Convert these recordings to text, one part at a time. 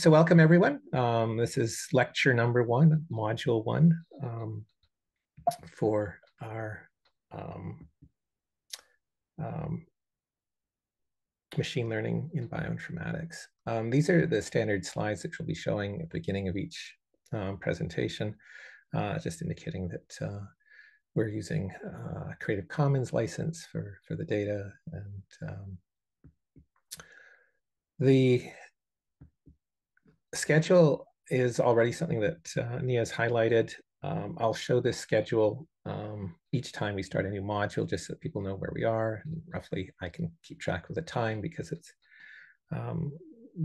so welcome everyone. Um, this is lecture number one, module one um, for our um, um machine learning in bioinformatics. Um, these are the standard slides that we'll be showing at the beginning of each um, presentation, uh, just indicating that uh, we're using uh, Creative Commons license for, for the data and the schedule is already something that uh, Nia has highlighted. Um, I'll show this schedule um, each time we start a new module, just so people know where we are. And roughly, I can keep track of the time because it's um,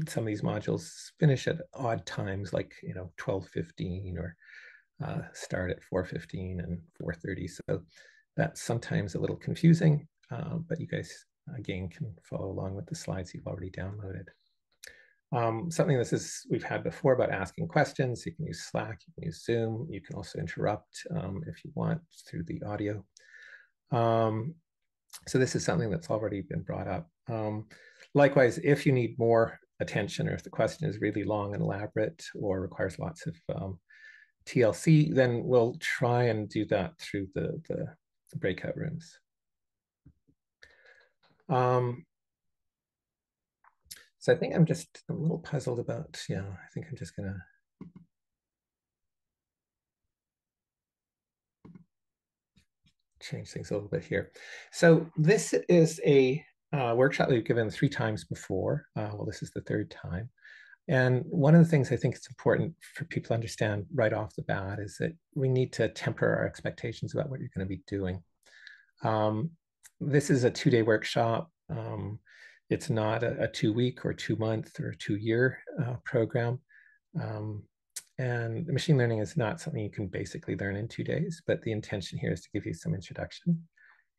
some of these modules finish at odd times, like you know 12:15 or uh, start at 4:15 and 4:30. So that's sometimes a little confusing, uh, but you guys again can follow along with the slides you've already downloaded. Um, something this is we've had before about asking questions. You can use Slack, you can use Zoom. You can also interrupt um, if you want through the audio. Um, so this is something that's already been brought up. Um, likewise, if you need more attention or if the question is really long and elaborate or requires lots of um, TLC, then we'll try and do that through the, the breakout rooms. Um, so I think I'm just a little puzzled about, yeah, I think I'm just gonna change things a little bit here. So this is a uh, workshop we've given three times before. Uh, well, this is the third time. And one of the things I think it's important for people to understand right off the bat is that we need to temper our expectations about what you're going to be doing. Um, this is a two-day workshop. Um, it's not a, a two week or two month or two year uh, program. Um, and machine learning is not something you can basically learn in two days, but the intention here is to give you some introduction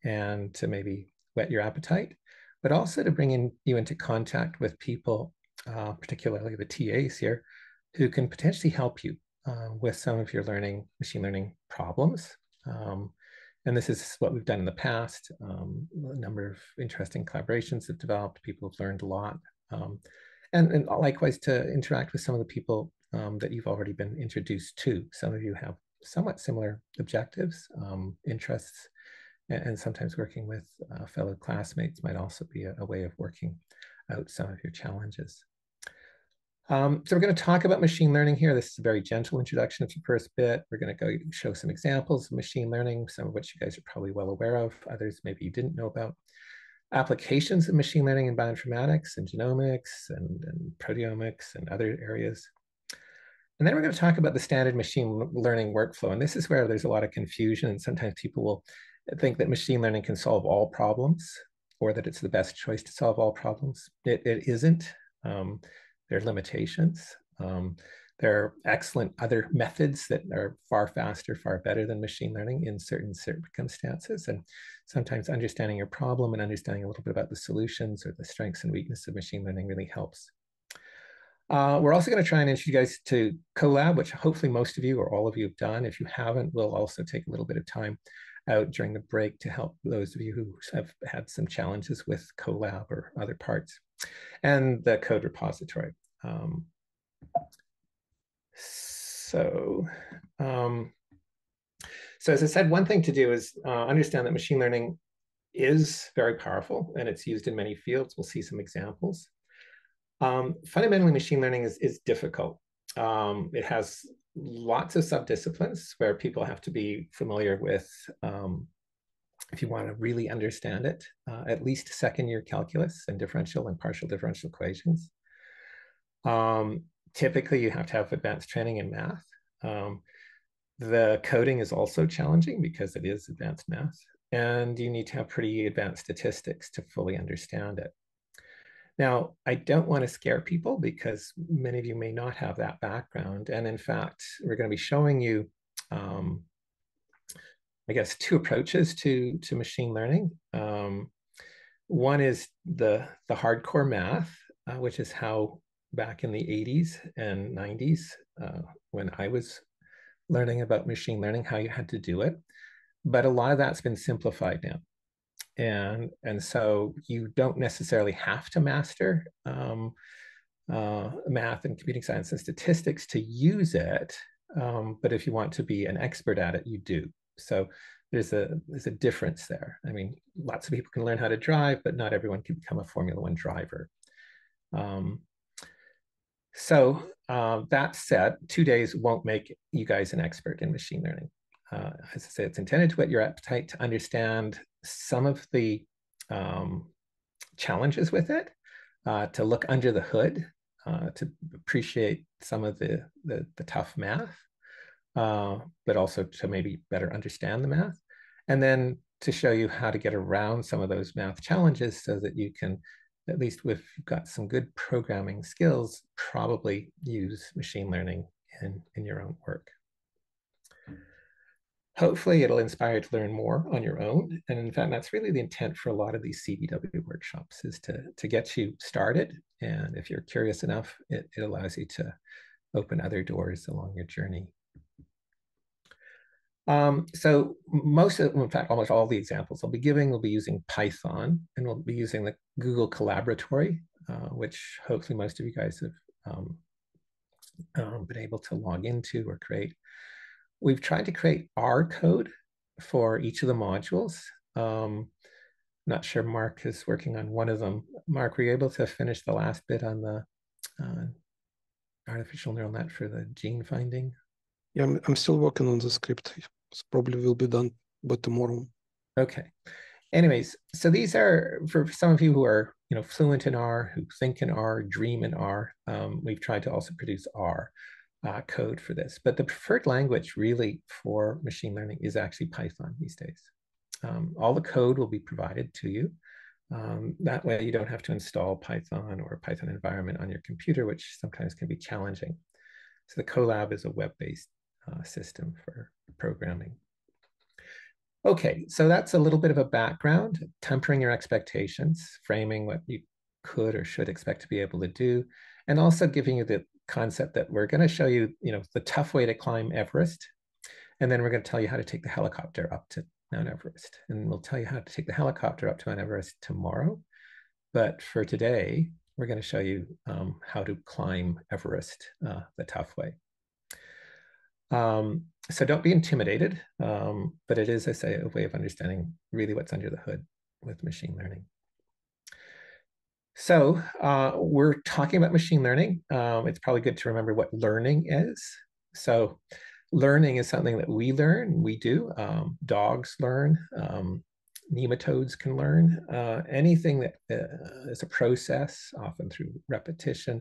and to maybe whet your appetite, but also to bring in you into contact with people, uh, particularly the TAs here, who can potentially help you uh, with some of your learning, machine learning problems. Um, and this is what we've done in the past. Um, a number of interesting collaborations have developed. People have learned a lot. Um, and, and, likewise to interact with some of the people um, that you've already been introduced to. Some of you have somewhat similar objectives, um, interests, and, and, sometimes working with uh, fellow classmates might also be a, a way of working out some of your challenges. Um, so we're going to talk about machine learning here. This is a very gentle introduction to the first bit. We're going to go show some examples of machine learning, some of which you guys are probably well aware of, others maybe you didn't know about. Applications of machine learning in bioinformatics and genomics and, and proteomics and other areas. And then we're going to talk about the standard machine learning workflow. And this is where there's a lot of confusion. And sometimes people will think that machine learning can solve all problems or that it's the best choice to solve all problems. It, it isn't. Um, there are limitations. Um, there are excellent other methods that are far faster, far better than machine learning in certain circumstances. And sometimes understanding your problem and understanding a little bit about the solutions or the strengths and weaknesses of machine learning really helps. Uh, we're also going to try and introduce you guys to Colab, which hopefully most of you or all of you have done. If you haven't, we'll also take a little bit of time out during the break to help those of you who have had some challenges with Colab or other parts and the code repository. Um, so, um, so as I said, one thing to do is uh, understand that machine learning is very powerful and it's used in many fields. We'll see some examples. Um, fundamentally, machine learning is, is difficult. Um, it has lots of subdisciplines where people have to be familiar with um, if you want to really understand it, uh, at least second year calculus and differential and partial differential equations. Um, typically, you have to have advanced training in math. Um, the coding is also challenging because it is advanced math, and you need to have pretty advanced statistics to fully understand it. Now, I don't want to scare people because many of you may not have that background. And in fact, we're going to be showing you um, I guess, two approaches to, to machine learning. Um, one is the, the hardcore math, uh, which is how back in the 80s and 90s, uh, when I was learning about machine learning, how you had to do it. But a lot of that's been simplified now. And, and so you don't necessarily have to master um, uh, math and computing science and statistics to use it. Um, but if you want to be an expert at it, you do. So there's a there's a difference there. I mean, lots of people can learn how to drive, but not everyone can become a Formula One driver. Um, so uh, that said, two days won't make you guys an expert in machine learning. Uh, as I say, it's intended to whet your appetite to understand some of the um, challenges with it, uh, to look under the hood, uh, to appreciate some of the, the, the tough math, uh, but also to maybe better understand the math. And then to show you how to get around some of those math challenges so that you can, at least if you've got some good programming skills, probably use machine learning in, in your own work. Hopefully it'll inspire you to learn more on your own. And in fact, that's really the intent for a lot of these CBW workshops is to, to get you started. And if you're curious enough, it, it allows you to open other doors along your journey. Um, so most of, in fact, almost all the examples I'll be giving will be using Python and we'll be using the Google Colaboratory, uh, which hopefully most of you guys have um, um, been able to log into or create. We've tried to create R code for each of the modules. Um, not sure Mark is working on one of them. Mark, were you able to finish the last bit on the uh, artificial neural net for the gene finding? Yeah, I'm, I'm still working on the script. It probably will be done by tomorrow. Okay. Anyways, so these are for some of you who are you know fluent in R, who think in R, dream in R. Um, we've tried to also produce R uh, code for this, but the preferred language really for machine learning is actually Python these days. Um, all the code will be provided to you. Um, that way you don't have to install Python or Python environment on your computer, which sometimes can be challenging. So the Colab is a web-based uh, system for programming. Okay, so that's a little bit of a background, tempering your expectations, framing what you could or should expect to be able to do, and also giving you the concept that we're going to show you, you know, the tough way to climb Everest, and then we're going to tell you how to take the helicopter up to Mount Everest, and we'll tell you how to take the helicopter up to Mount Everest tomorrow. But for today, we're going to show you um, how to climb Everest uh, the tough way. Um, so don't be intimidated, um, but it is, I say, a way of understanding really what's under the hood with machine learning. So uh, we're talking about machine learning. Um, it's probably good to remember what learning is. So learning is something that we learn, we do. Um, dogs learn, um, nematodes can learn. Uh, anything that uh, is a process, often through repetition,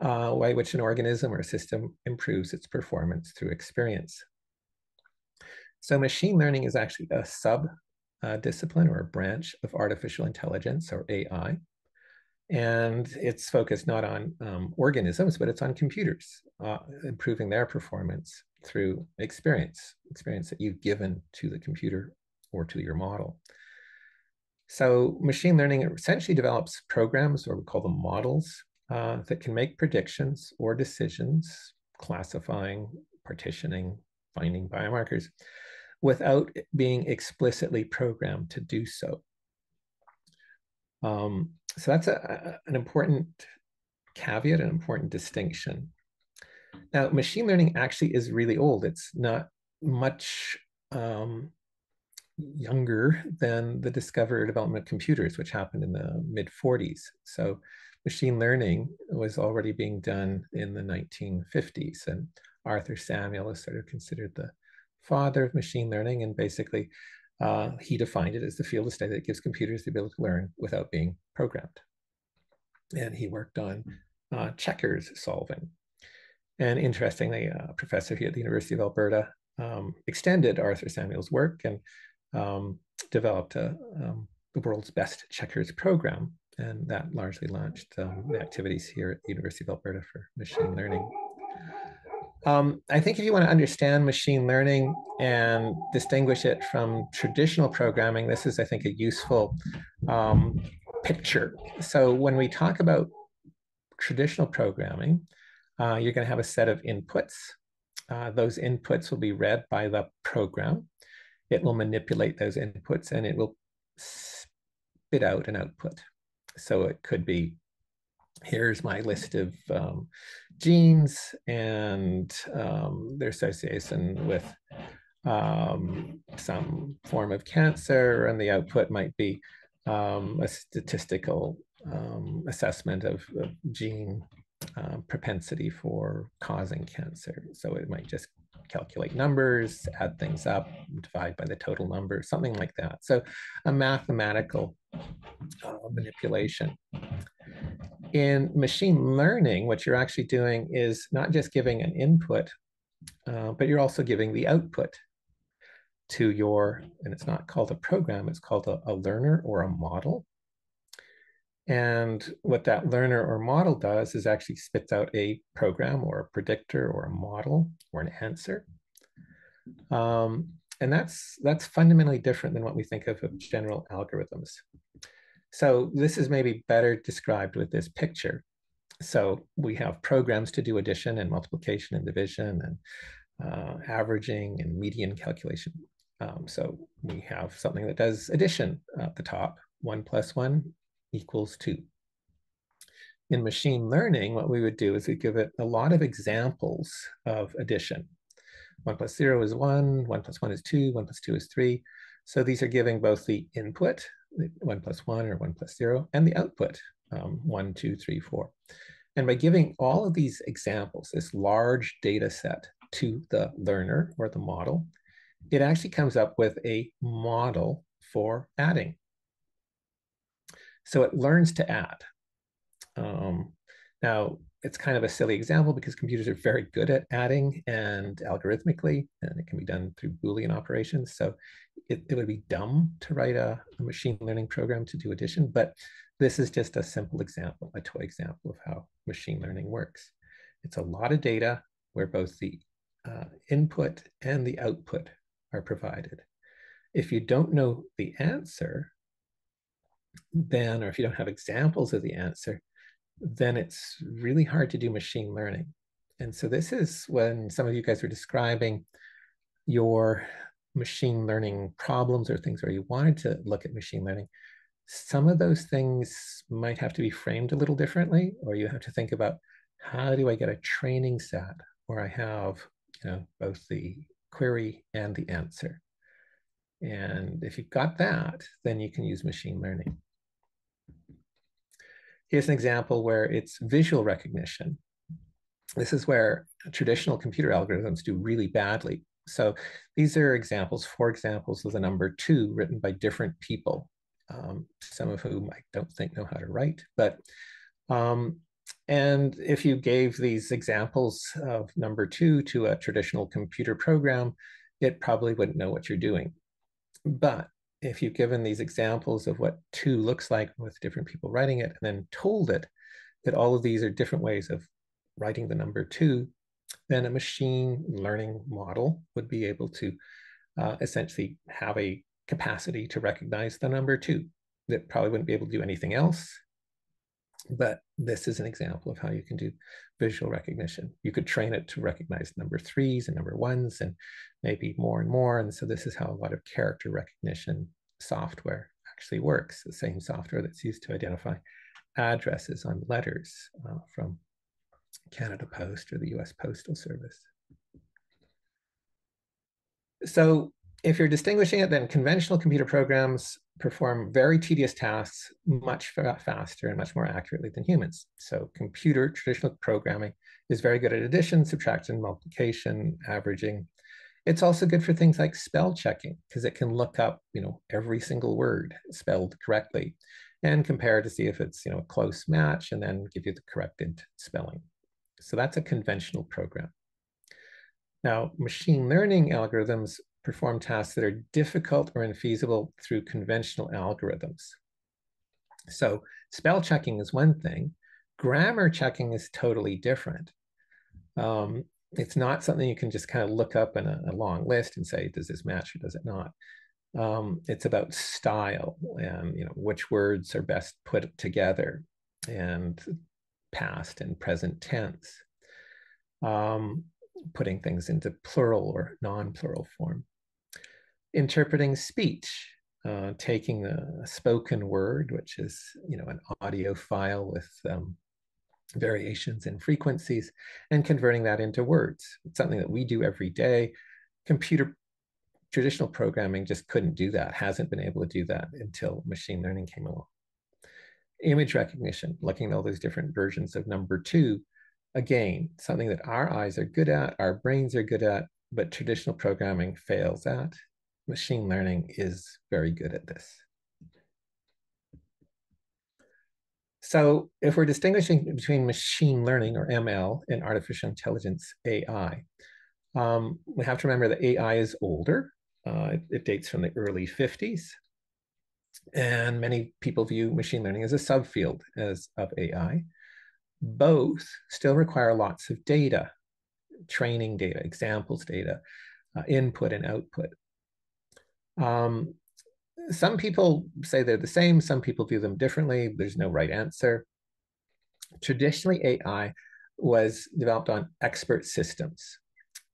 uh, way which an organism or a system improves its performance through experience. So machine learning is actually a sub uh, discipline or a branch of artificial intelligence or AI. And it's focused not on um, organisms, but it's on computers, uh, improving their performance through experience, experience that you've given to the computer or to your model. So machine learning essentially develops programs, or we call them models, uh, that can make predictions or decisions, classifying, partitioning, finding biomarkers, without being explicitly programmed to do so. Um, so that's a, an important caveat, an important distinction. Now, machine learning actually is really old. It's not much um, younger than the discovery or development of computers, which happened in the mid 40s. So machine learning was already being done in the 1950s. And Arthur Samuel is sort of considered the father of machine learning. And basically, uh, he defined it as the field of study that gives computers the ability to learn without being programmed. And he worked on uh, checkers solving. And interestingly, a professor here at the University of Alberta um, extended Arthur Samuel's work and um, developed a, um, the world's best checkers program and that largely launched um, the activities here at the University of Alberta for machine learning. Um, I think if you want to understand machine learning and distinguish it from traditional programming, this is, I think, a useful um, picture. So when we talk about traditional programming, uh, you're going to have a set of inputs. Uh, those inputs will be read by the program. It will manipulate those inputs and it will spit out an output. So it could be here's my list of um, genes and um, their association with um, some form of cancer, and the output might be um, a statistical um, assessment of, of gene uh, propensity for causing cancer. So it might just calculate numbers, add things up, divide by the total number, something like that. So a mathematical uh, manipulation. In machine learning, what you're actually doing is not just giving an input, uh, but you're also giving the output to your, and it's not called a program, it's called a, a learner or a model. And what that learner or model does is actually spits out a program or a predictor or a model or an answer. Um, and that's that's fundamentally different than what we think of of general algorithms. So this is maybe better described with this picture. So we have programs to do addition and multiplication and division and uh, averaging and median calculation. Um, so we have something that does addition at the top. One plus one equals two. In machine learning, what we would do is we give it a lot of examples of addition. One plus zero is one, one plus one is two, one plus two is three. So these are giving both the input, one plus one or one plus zero, and the output, um, one, two, three, four. And by giving all of these examples, this large data set to the learner or the model, it actually comes up with a model for adding. So it learns to add. Um, now, it's kind of a silly example because computers are very good at adding and algorithmically, and it can be done through Boolean operations. So it, it would be dumb to write a, a, machine learning program to do addition, but this is just a simple example, a toy example of how machine learning works. It's a lot of data where both the uh, input and the output are provided. If you don't know the answer, then, or if you don't have examples of the answer, then it's really hard to do machine learning. And so this is when some of you guys were describing your machine learning problems or things where you wanted to look at machine learning. Some of those things might have to be framed a little differently, or you have to think about how do I get a training set where I have you know, both the query and the answer. And if you've got that, then you can use machine learning. Here's an example where it's visual recognition. This is where traditional computer algorithms do really badly. So these are examples, four examples of the number two written by different people, um, some of whom I don't think know how to write. But um, and if you gave these examples of number two to a traditional computer program, it probably wouldn't know what you're doing. But if you've given these examples of what two looks like with different people writing it, and then told it that all of these are different ways of writing the number two, then a machine learning model would be able to uh, essentially have a capacity to recognize the number two. That probably wouldn't be able to do anything else. But this is an example of how you can do visual recognition. You could train it to recognize number threes and number ones and maybe more and more. And so this is how a lot of character recognition software actually works, the same software that's used to identify addresses on letters uh, from Canada Post or the US Postal Service. So if you're distinguishing it, then conventional computer programs perform very tedious tasks much faster and much more accurately than humans. So computer traditional programming is very good at addition, subtraction, multiplication, averaging. It's also good for things like spell checking because it can look up, you know, every single word spelled correctly and compare to see if it's, you know, a close match and then give you the corrected spelling. So that's a conventional program. Now, machine learning algorithms perform tasks that are difficult or infeasible through conventional algorithms. So spell checking is one thing. Grammar checking is totally different. Um, it's not something you can just kind of look up in a, a, long list and say, does this match or does it not? Um, it's about style and you know which words are best put together and past and present tense. Um, putting things into plural or non-plural form interpreting speech, uh, taking a spoken word, which is you know an audio file with um, variations in frequencies, and converting that into words. It's something that we do every day. Computer traditional programming just couldn't do that, hasn't been able to do that until machine learning came along. Image recognition, looking at all those different versions of number two, again, something that our eyes are good at, our brains are good at, but traditional programming fails at. Machine learning is very good at this. So if we're distinguishing between machine learning or ML and artificial intelligence AI, um, we have to remember that AI is older. Uh, it, it, dates from the early 50s. And many people view machine learning as a subfield as of AI. Both still require lots of data, training data, examples data, uh, input and output. Um, some people say they're the same, some people view them differently. There's no right answer. Traditionally, AI was developed on expert systems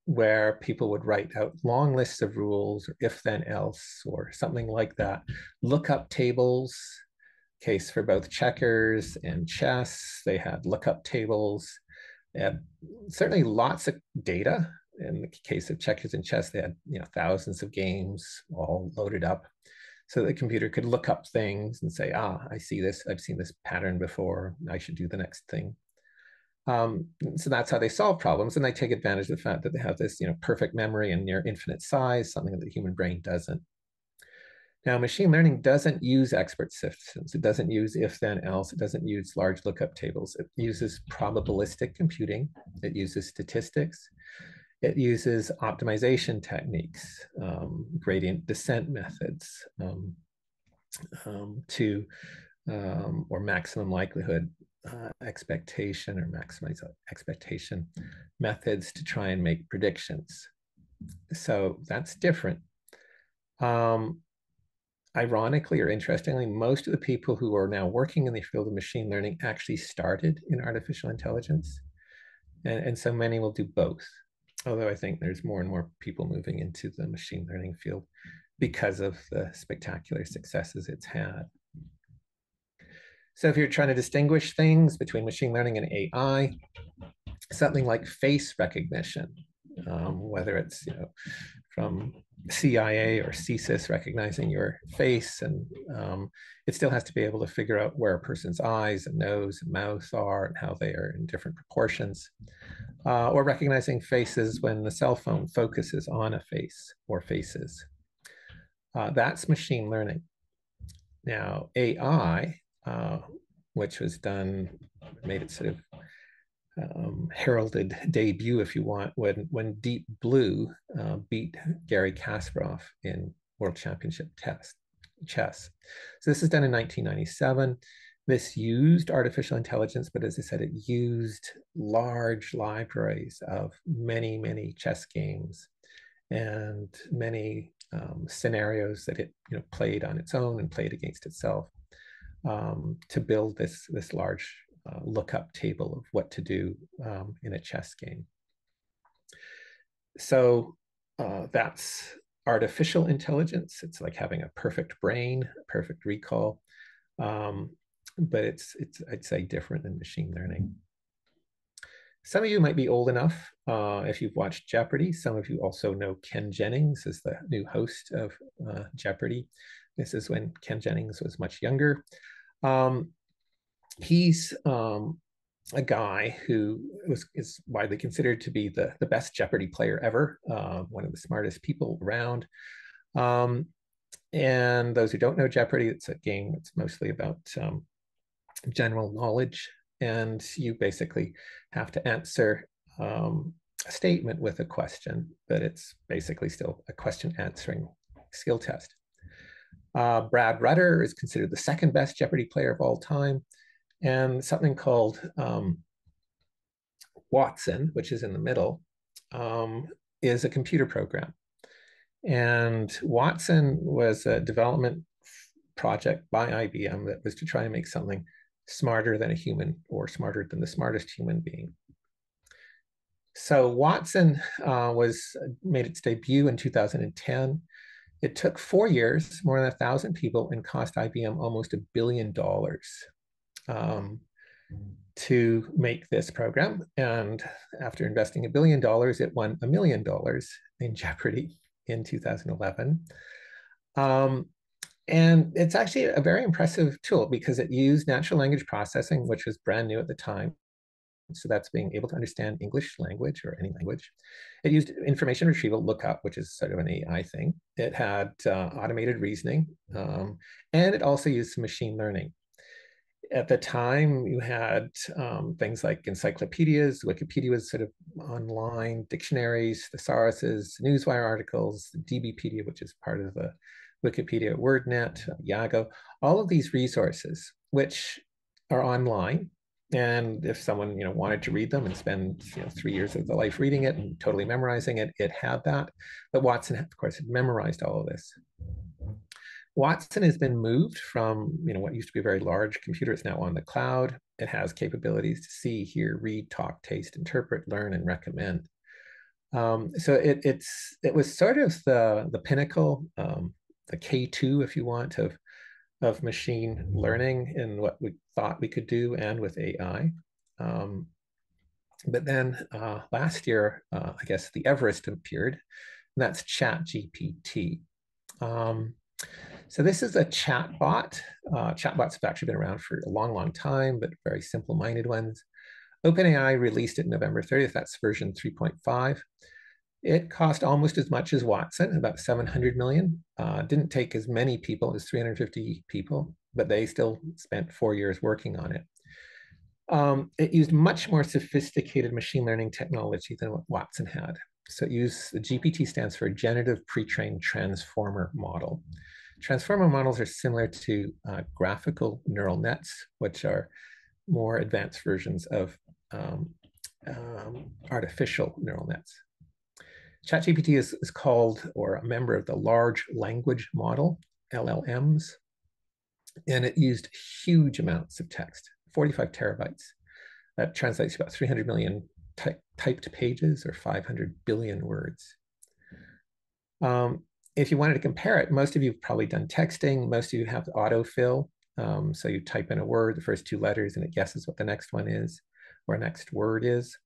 where people would write out long lists of rules or if then else or something like that, lookup tables, case for both checkers and chess. They had lookup tables. They had certainly lots of data. In the case of checkers and chess, they had you know thousands of games all loaded up so the computer could look up things and say, ah, I see this, I've seen this pattern before, I should do the next thing. Um, so that's how they solve problems, and they take advantage of the fact that they have this, you know, perfect memory and near infinite size, something that the human brain doesn't. Now, machine learning doesn't use expert systems. It doesn't use if then else. It doesn't use large lookup tables. It uses probabilistic computing. It uses statistics. It uses optimization techniques, um, gradient descent methods um, um, to, um, or maximum likelihood uh, expectation or maximize expectation methods to try and make predictions. So that's different. Um, ironically or interestingly, most of the people who are now working in the field of machine learning actually started in artificial intelligence. And, and so many will do both although I think there's more and more people moving into the machine learning field because of the spectacular successes it's had. So if you're trying to distinguish things between machine learning and AI, something like face recognition, um, whether it's you know from CIA or CSIS recognizing your face, and um, it still has to be able to figure out where a person's eyes and nose and mouth are and how they are in different proportions uh, or recognizing faces when the cell phone focuses on a face or faces. Uh, that's machine learning. Now, AI, uh, which was done, made it sort of um, heralded debut, if you want, when, when Deep Blue uh, beat Garry Kasparov in World Championship test, chess. So this is done in 1997 This used artificial intelligence, but as I said, it used large libraries of many, many chess games and many um, scenarios that it you know, played on its own and played against itself um, to build this, this large uh, lookup table of what to do um, in a chess game. So uh, that's artificial intelligence. It's like having a perfect brain, perfect recall. Um, but it's it's I'd say different than machine learning. Some of you might be old enough uh, if you've watched Jeopardy. Some of you also know Ken Jennings as the new host of uh, Jeopardy. This is when Ken Jennings was much younger. Um, he's um, a guy who was is widely considered to be the, the best Jeopardy player ever, uh, one of the smartest people around. Um, and those who don't know Jeopardy, it's a game that's mostly about um, general knowledge, and you basically have to answer um, a statement with a question, but it's basically still a question answering skill test. Uh, Brad Rutter is considered the second best Jeopardy player of all time, and something called um, Watson, which is in the middle, um, is a computer program. And Watson was a development project by IBM that was to try and make something smarter than a human or smarter than the smartest human being. So Watson uh, was made its debut in 2010. It took four years, more than a thousand people, and cost IBM almost a billion dollars. Um, to make this program. And after investing a billion dollars, it won a million dollars in Jeopardy in 2011. Um, and it's actually a very impressive tool because it used natural language processing, which was brand new at the time. So that's being able to understand English language or any language. It used information retrieval lookup, which is sort of an AI thing. It had uh, automated reasoning, um, and it also used some machine learning at the time you had um, things like encyclopedias wikipedia was sort of online dictionaries thesauruses newswire articles dbpedia which is part of the wikipedia wordnet yago all of these resources which are online. And if someone you know wanted to read them and spend you know three years of their life reading it and totally memorizing it it had that. But watson of course had memorized all of this Watson has been moved from you know what used to be a very large computer. It's now on the cloud. It has capabilities to see, hear, read, talk, taste, interpret, learn, and recommend. Um, so it, it's it was sort of the the pinnacle, um, the K two, if you want, of of machine learning and what we thought we could do, and with AI. Um, but then uh, last year, uh, I guess the Everest appeared, and that's Chat GPT. Um, so this is a chat bot. Uh, chatbots have actually been around for a long, long time, but very simple-minded ones. OpenAI released it November 30th. That's version 3.5. It cost almost as much as Watson, about 700 million. Uh, didn't take as many people as 350 people, but they still spent four years working on it. Um, it used much more sophisticated machine learning technology than what Watson had. So it used, the GPT stands for Generative Pre-trained Transformer Model. Transformer models are similar to uh, graphical neural nets, which are more advanced versions of um, um, artificial neural nets. ChatGPT is, is called or a member of the large language model, LLMs, and it used huge amounts of text, 45 terabytes. That translates to about 300 million ty typed pages or 500 billion words. Um, if you wanted to compare it, most of you have probably done texting. Most of you have autofill. Um, so you type in a word, the first two letters, and it guesses what the next one is or next word is.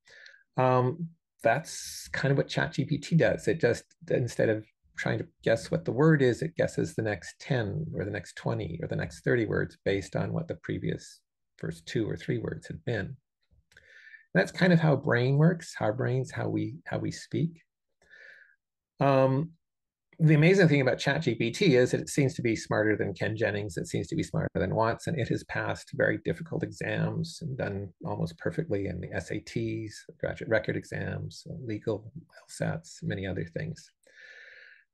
Um, that's kind of what ChatGPT does. It just, instead of trying to guess what the word is, it guesses the next 10 or the next 20 or the next 30 words based on what the previous first two or three words had been. And that's kind of how brain works, our brains, how we how we speak. Um, the amazing thing about ChatGPT is that it seems to be smarter than Ken Jennings. It seems to be smarter than Watson. It has passed very difficult exams and done almost perfectly in the SATs, graduate record exams, legal LSATs, many other things.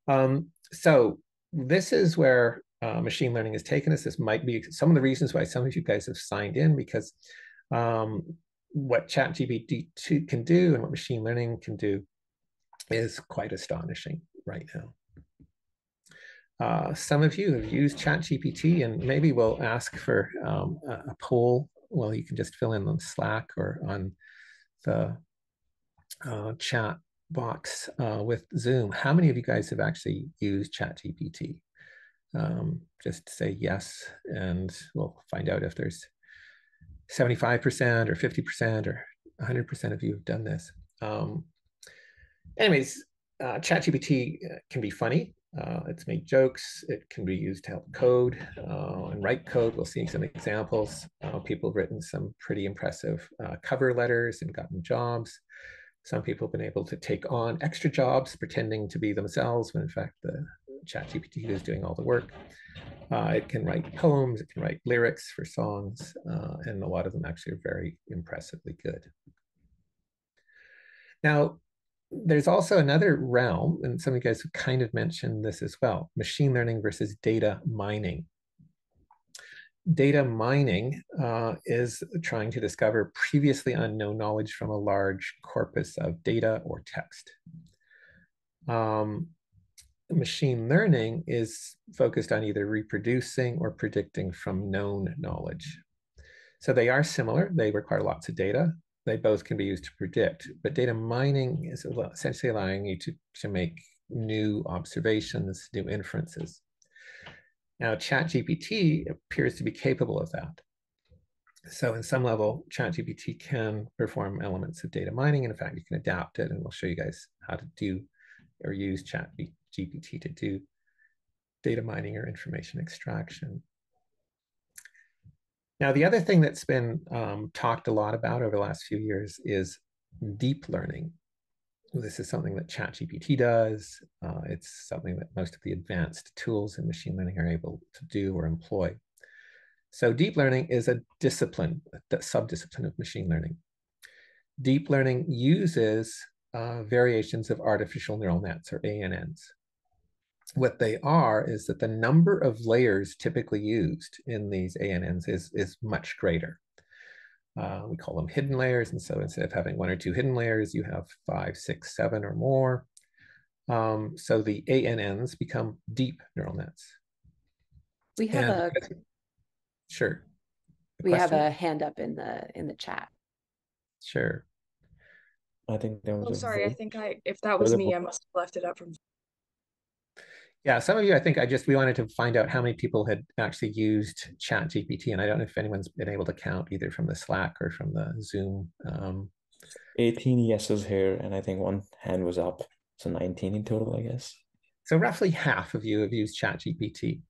Um, so this is where uh, machine learning has taken us. This might be some of the reasons why some of you guys have signed in because um, what ChatGPT can do and what machine learning can do is quite astonishing right now. Uh, some of you have used ChatGPT and maybe we'll ask for um, a, a, poll. Well, you can just fill in on Slack or on the uh, chat box uh, with Zoom. How many of you guys have actually used ChatGPT? Um, just say yes, and we'll find out if there's 75% or 50% or 100% of you have done this. Um, anyways, uh, ChatGPT uh, can be funny. Uh, it's made jokes. It can be used to help code uh, and write code. We'll see some examples. Uh, people have written some pretty impressive uh, cover letters and gotten jobs. Some people have been able to take on extra jobs pretending to be themselves when in fact the ChatGPT is doing all the work. Uh, it can write poems, it can write lyrics for songs, uh, and a lot of them actually are very impressively good. Now, there's also another realm, and some of you guys have kind of mentioned this as well, machine learning versus data mining. Data mining uh, is trying to discover previously unknown knowledge from a large corpus of data or text. Um, machine learning is focused on either reproducing or predicting from known knowledge. So they are similar. They require lots of data they both can be used to predict. But data mining is essentially allowing you to, to make new observations, new inferences. Now, ChatGPT appears to be capable of that. so in some level, ChatGPT can perform elements of data mining. And in fact, you can adapt it and we'll show you guys how to do or use ChatGPT to do data mining or information extraction. Now, the other thing that's been um, talked a lot about over the last few years is deep learning. This is something that ChatGPT does. Uh, it's something that most of the advanced tools in machine learning are able to do or employ. So deep learning is a discipline, a subdiscipline of machine learning. Deep learning uses uh, variations of artificial neural nets or ANNs. What they are is that the number of layers typically used in these ANNs is, is much greater. Uh, we call them hidden layers. And so instead of having one or two hidden layers, you have five, six, seven, or more. Um, so the ANNs become deep neural nets. We have and a sure. A we question? have a hand up in the in the chat. Sure. I think there was. Oh, sorry. Vote. I think I if that was me, I must have left it up from yeah, some of you, I think I just, we wanted to find out how many people had actually used Chat GPT. And I don't know if anyone's been able to count either from the Slack or from the Zoom. Um, 18 yeses here, and I think one hand was up. So 19 in total, I guess. So roughly half of you have used Chat GPT,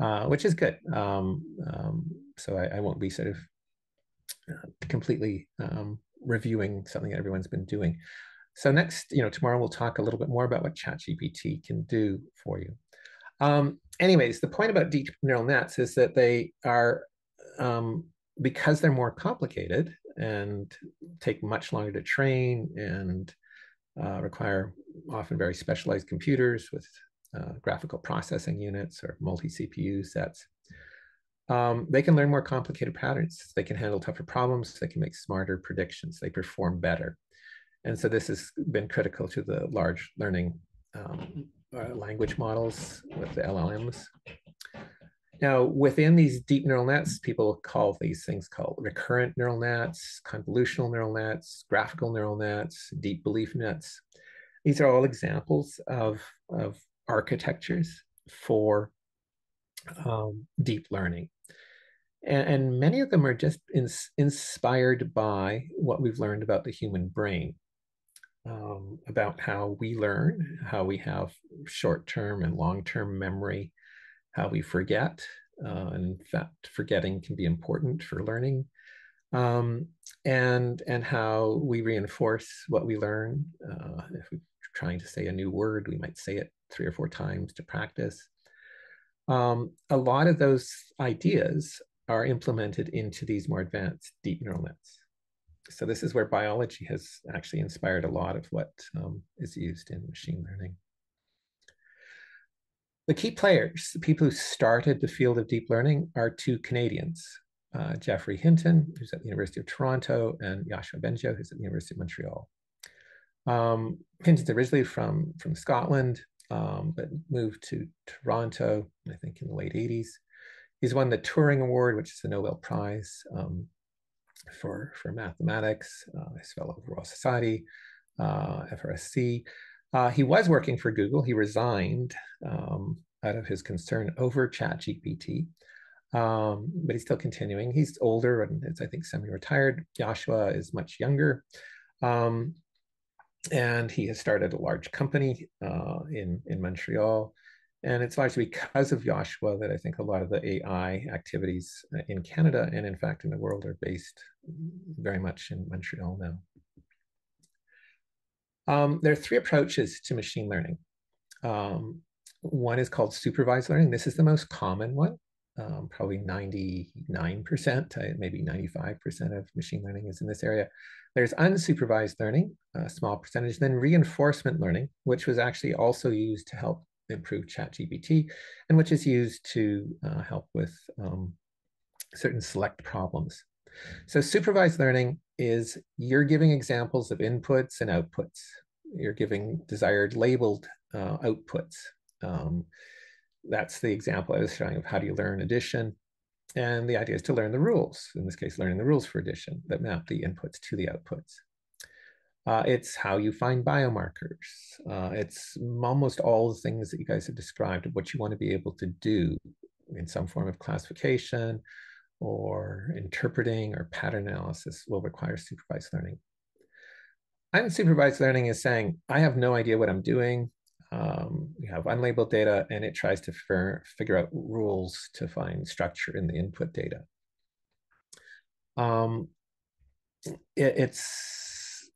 uh, which is good. Um, um, so I, I, won't be sort of uh, completely um, reviewing something that everyone's been doing. So next, you know, tomorrow we'll talk a little bit more about what ChatGPT can do for you. Um, anyways, the point about deep neural nets is that they are, um, because they're more complicated and take much longer to train and uh, require often very specialized computers with uh, graphical processing units or multi-CPU sets, um, they can learn more complicated patterns. They can handle tougher problems. They can make smarter predictions. They perform better. And so this has been critical to the large learning um, uh, language models with the LLMs. Now, within these deep neural nets, people call these things called recurrent neural nets, convolutional neural nets, graphical neural nets, deep belief nets. These are all examples of, of architectures for um, deep learning. And, and, many of them are just in, inspired by what we've learned about the human brain um, about how we learn, how we have short term and long term memory, how we forget. Uh, and in fact, forgetting can be important for learning. Um, and and how we reinforce what we learn. Uh, if we're trying to say a new word, we might say it three or four times to practice. Um, a lot of those ideas are implemented into these more advanced deep neural nets so this is where biology has actually inspired a lot of what um, is used in machine learning. The key players, the people who started the field of deep learning are two Canadians, uh, Geoffrey Hinton, who's at the University of Toronto, and Yoshua Bengio, who's at the University of Montreal. Um, Hinton's originally from, from Scotland, um, but moved to Toronto, I think in the late 80s. He's won the Turing Award, which is the Nobel Prize um, for, for mathematics. Uh, he's fellow of Royal Society, uh, FRSC. Uh, he was working for Google. He resigned um, out of his concern over ChatGPT, um, but he's still continuing. He's older and it's, I think, semi-retired. Joshua is much younger. Um, and he has started a large company uh, in, in Montreal. And it's largely because of Yoshua that I think a lot of the AI activities in Canada and in fact in the world are based very much in Montreal now. Um, there are three approaches to machine learning. Um, one is called supervised learning. This is the most common one. Um, probably 99%, maybe 95% of machine learning is in this area. There's unsupervised learning, a small percentage, then reinforcement learning, which was actually also used to help improve ChatGPT, and which is used to uh, help with um, certain select problems. So supervised learning is you're giving examples of inputs and outputs. You're giving desired labeled uh, outputs. Um, that's the example I was showing of how do you learn addition. And the idea is to learn the rules, in this case, learning the rules for addition that map the inputs to the outputs. Uh, it's how you find biomarkers. Uh, it's almost all the things that you guys have described what you want to be able to do in some form of classification or interpreting or pattern analysis will require supervised learning. Unsupervised learning is saying, I have no idea what I'm doing. Um, you have unlabeled data and it tries to figure out rules to find structure in the input data. Um, it, it's,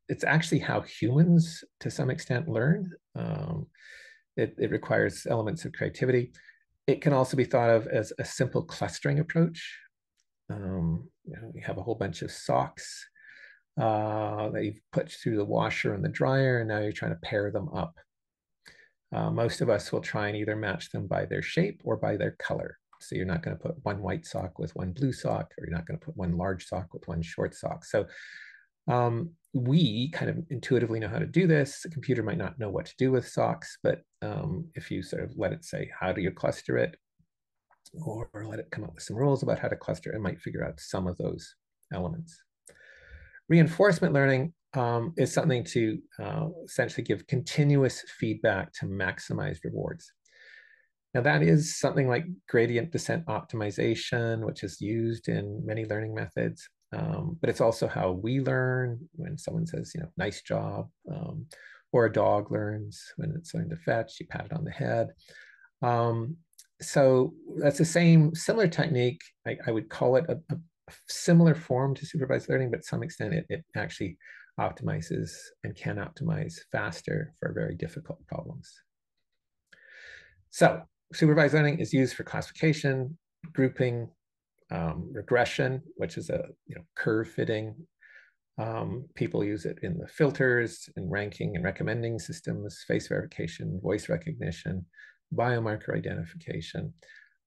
it's actually how humans, to some extent, learn. Um, it, it requires elements of creativity. It can also be thought of as a simple clustering approach. Um, you, know, you have a whole bunch of socks uh, that you've put through the washer and the dryer, and now you're trying to pair them up. Uh, most of us will try and either match them by their shape or by their color. So you're not going to put one white sock with one blue sock, or you're not going to put one large sock with one short sock. So um, we kind of intuitively know how to do this. The computer might not know what to do with socks, but um, if you sort of let it say, how do you cluster it? Or, or let it come up with some rules about how to cluster, it might figure out some of those elements. Reinforcement learning um, is something to uh, essentially give continuous feedback to maximize rewards. Now that is something like gradient descent optimization, which is used in many learning methods, um, but it's also how we learn when someone says, you know, nice job, um, or a dog learns when it's learned to fetch, you pat it on the head. Um, so that's the same, similar technique. I, I would call it a, a, similar form to supervised learning, but to some extent it, it actually optimizes and can optimize faster for very difficult problems. So supervised learning is used for classification, grouping, um, regression, which is a you know, curve fitting. Um, people use it in the filters and ranking and recommending systems, face verification, voice recognition, biomarker identification,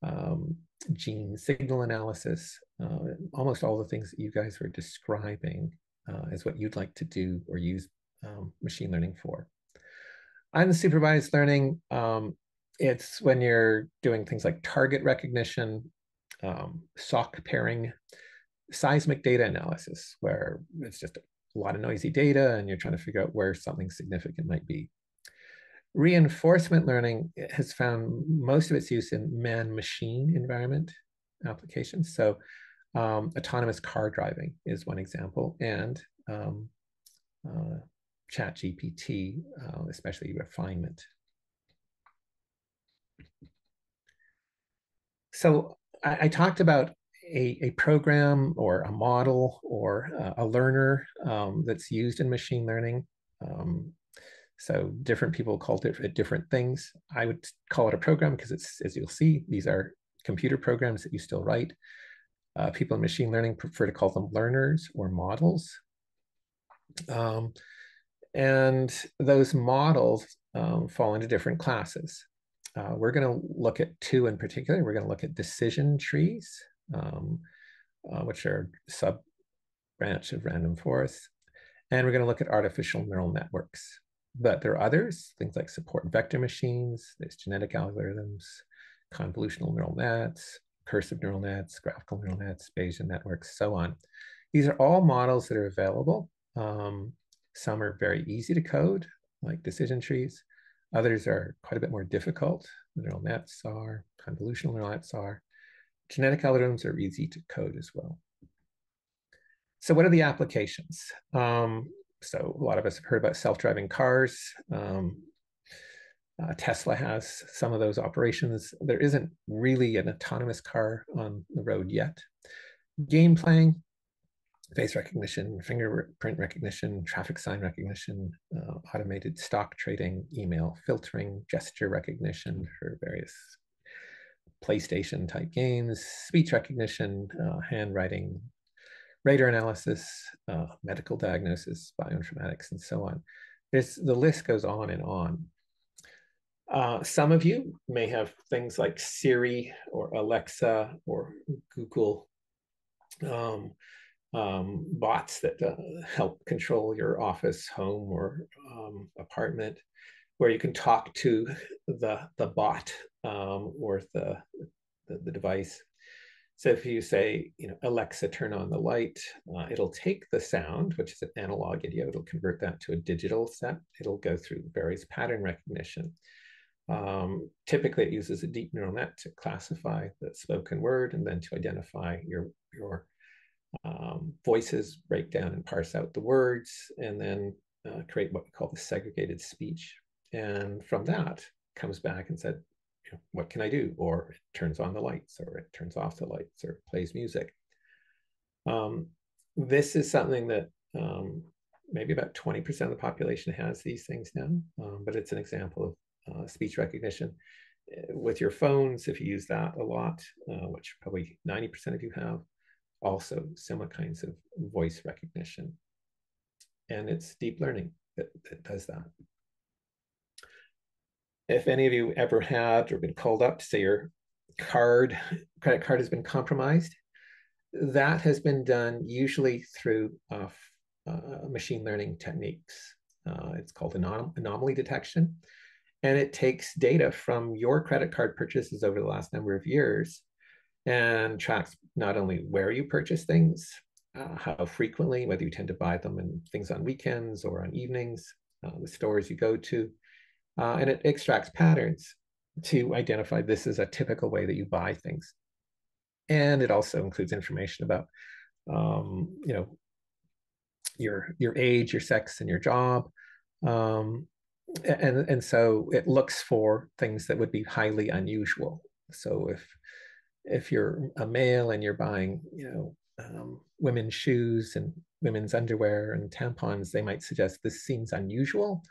um, gene signal analysis, uh, almost all the things that you guys were describing uh, is what you'd like to do or use um, machine learning for. Unsupervised learning, um, it's when you're doing things like target recognition, um, sock pairing, seismic data analysis, where it's just a lot of noisy data and you're trying to figure out where something significant might be. Reinforcement learning has found most of its use in man-machine environment applications. So um, autonomous car driving is one example, and um, uh, Chat GPT, uh, especially refinement. So I, I talked about a, a, program or a model or uh, a learner um, that's used in machine learning. Um, so different people call it different things. I would call it a program because it's, as you'll see, these are computer programs that you still write. Uh, people in machine learning prefer to call them learners or models. Um, and those models um, fall into different classes. Uh, we're going to look at two in particular. We're going to look at decision trees, um, uh, which are sub branch of random forests. And we're going to look at artificial neural networks. But there are others, things like support vector machines, there's genetic algorithms, convolutional neural nets, recursive neural nets, graphical neural nets, Bayesian networks, so on. These are all models that are available. Um, some are very easy to code, like decision trees. Others are quite a bit more difficult. Neural nets are, convolutional neural nets are. Genetic algorithms are easy to code as well. So what are the applications? Um, so a lot of us have heard about self-driving cars. Um, uh, Tesla has some of those operations. There isn't really an autonomous car on the road yet. Game playing, face recognition, fingerprint recognition, traffic sign recognition, uh, automated stock trading, email filtering, gesture recognition for various PlayStation type games, speech recognition, uh, handwriting, radar analysis, uh, medical diagnosis, bioinformatics, and so on. There's, the list goes on and on. Uh, some of you may have things like Siri or Alexa or Google um, um, bots that uh, help control your office, home, or um, apartment, where you can talk to the, the bot um, or the, the, the, device. So if you say, you know, Alexa, turn on the light, uh, it'll take the sound, which is an analog idiom, it'll convert that to a digital set. It'll go through various pattern recognition Um, typically, it uses a deep neural net to classify the spoken word and then to identify your your um, voices, break down and parse out the words, and then uh, create what we call the segregated speech. And from that, comes back and said, "What can I do?" Or it turns on the lights, or it turns off the lights, or plays music. Um, this is something that um, maybe about 20% of the population has these things now, um, but it's an example of uh, speech recognition. Uh, with your phones, if you use that a lot, uh, which probably 90% of you have, also similar kinds of voice recognition. And it's deep learning that, that does that. If any of you ever had or been called up to say your card, credit card has been compromised, that has been done usually through uh, uh, machine learning techniques. Uh, it's called anom anomaly detection. And it takes data from your credit card purchases over the last number of years and tracks not only where you purchase things, uh, how frequently, whether you tend to buy them and things on weekends or on evenings, uh, the stores you go to, uh, and it extracts patterns to identify this is a typical way that you buy things. And it also includes information about, um, you know, your your age, your sex, and your job. Um, and and so it looks for things that would be highly unusual. So if if you're a male and you're buying, you know, um, women's shoes and women's underwear and tampons, they might suggest this seems unusual,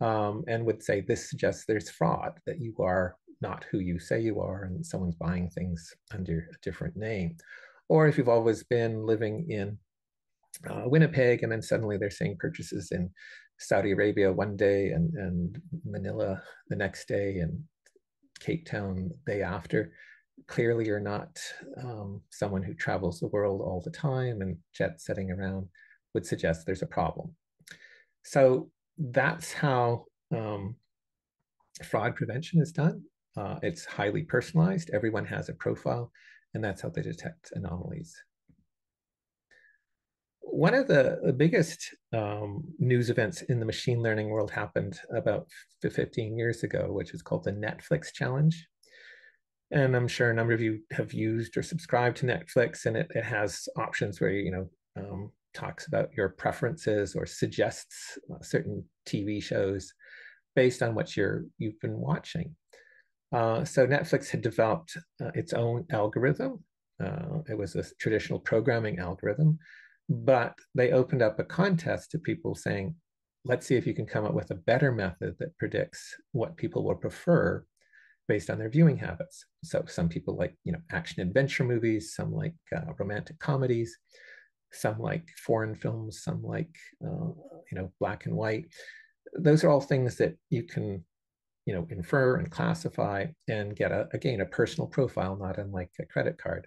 um, and would say this suggests there's fraud that you are not who you say you are and someone's buying things under a different name. Or if you've always been living in uh, Winnipeg and then suddenly they're seeing purchases in Saudi Arabia one day and, and Manila the next day and Cape Town the day after. Clearly, you're not um, someone who travels the world all the time and jet setting around would suggest there's a problem. So that's how um, fraud prevention is done. Uh, it's highly personalized. Everyone has a profile, and that's how they detect anomalies one of the, the biggest um, news events in the machine learning world happened about 15 years ago, which is called the Netflix challenge. And I'm sure a number of you have used or subscribed to Netflix, and it, it has options where you know um, talks about your preferences or suggests uh, certain TV shows based on what you're you've been watching. Uh, so Netflix had developed uh, its own algorithm. Uh, it was a traditional programming algorithm but they opened up a contest to people saying, let's see if you can come up with a better method that predicts what people will prefer based on their viewing habits. So some people like, you know, action adventure movies, some like uh, romantic comedies, some like foreign films, some like, uh, you know, black and white. Those are all things that you can, you know, infer and classify and get a, again, a personal profile, not unlike a credit card.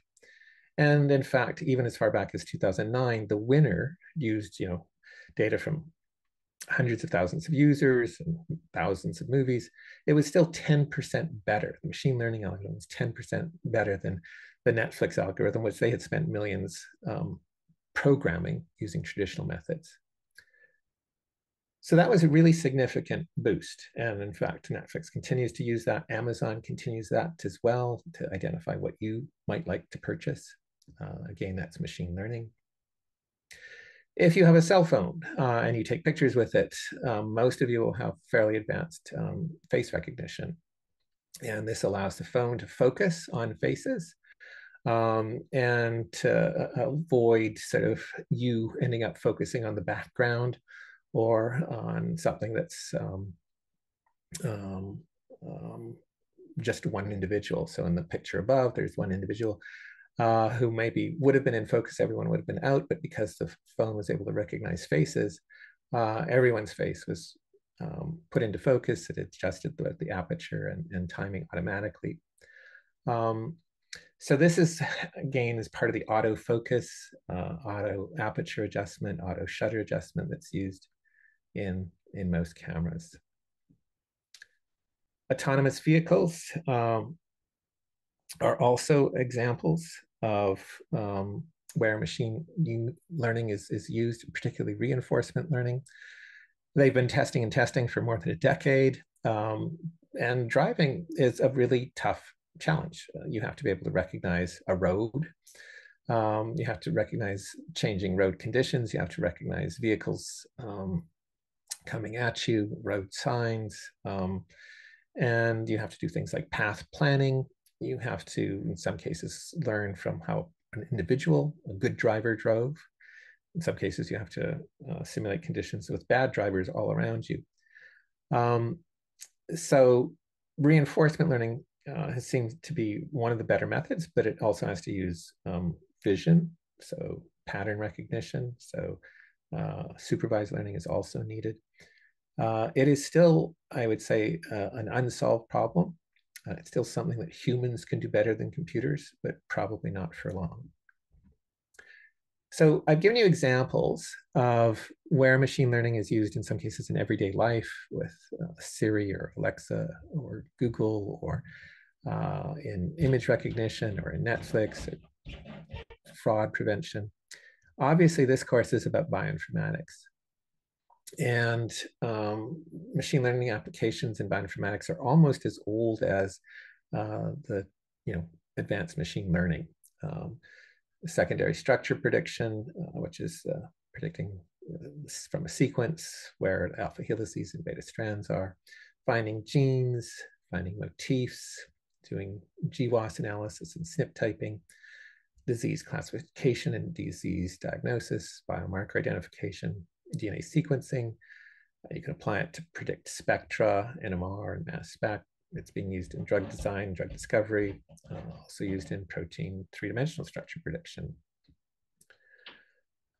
And in fact, even as far back as 2009, the winner used, you know, data from hundreds of thousands of users and thousands of movies. It was still 10% better. The machine learning algorithm was 10% better than the Netflix algorithm, which they had spent millions um, programming using traditional methods. So that was a really significant boost. And in fact, Netflix continues to use that. Amazon continues that as well to identify what you might like to purchase. Uh, again, that's machine learning. If you have a cell phone uh, and you take pictures with it, um, most of you will have fairly advanced um, face recognition. And this allows the phone to focus on faces um, and to uh, avoid sort of you ending up focusing on the background or on something that's um, um, um, just one individual. So in the picture above, there's one individual uh, who maybe would have been in focus, everyone would have been out, but because the phone was able to recognize faces, uh, everyone's face was um, put into focus. It adjusted the, the aperture and, and, timing automatically. Um, so this is, again, is part of the autofocus, uh, auto aperture adjustment, auto shutter adjustment that's used in, in most cameras. Autonomous vehicles, um, are also examples of um, where machine learning is, is used, particularly reinforcement learning. They've been testing and testing for more than a decade. Um, and driving is a really tough challenge. Uh, you have to be able to recognize a road. Um, you have to recognize changing road conditions. You have to recognize vehicles um, coming at you, road signs, um, and you have to do things like path planning. You have to, in some cases, learn from how an individual, a good driver drove. In some cases, you have to uh, simulate conditions with bad drivers all around you. Um, so reinforcement learning uh, has seemed to be one of the better methods, but it also has to use um, vision, so pattern recognition. So uh, supervised learning is also needed. Uh, it is still, I would say, uh, an unsolved problem. Uh, it's still something that humans can do better than computers, but probably not for long. So I've given you examples of where machine learning is used in some cases in everyday life with uh, Siri or Alexa or Google or uh, in image recognition or in Netflix, or fraud prevention. Obviously, this course is about bioinformatics. And um, machine learning applications in bioinformatics are almost as old as uh, the you know advanced machine learning. Um, secondary structure prediction, uh, which is uh, predicting uh, from a sequence where alpha helices and beta strands are, finding genes, finding motifs, doing GWAS analysis and SNP typing, disease classification and disease diagnosis, biomarker identification, DNA sequencing. You can apply it to predict spectra, NMR, and mass spec. It's being used in drug design, drug discovery, uh, also used in protein three-dimensional structure prediction.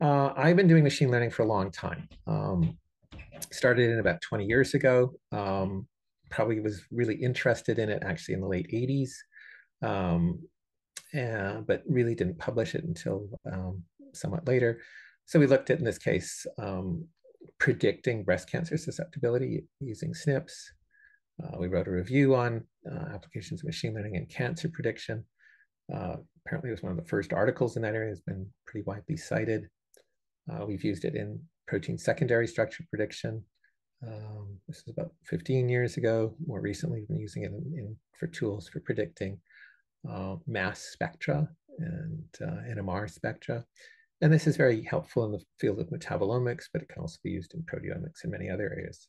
Uh, I've been doing machine learning for a long time. Um, started in about 20 years ago. Um, probably was really interested in it actually in the late 80s, um, but really didn't publish it until um, somewhat later. So we looked at, in this case, um, predicting breast cancer susceptibility using SNPs. Uh, we wrote a review on uh, applications of machine learning in cancer prediction. Uh, apparently it was one of the first articles in that area, it has been pretty widely cited. Uh, we've used it in protein secondary structure prediction. Um, this is about 15 years ago. More recently, we've been using it in, in for tools for predicting uh, mass spectra and uh, NMR spectra. And this is very helpful in the field of metabolomics, but it can also be used in proteomics and many other areas.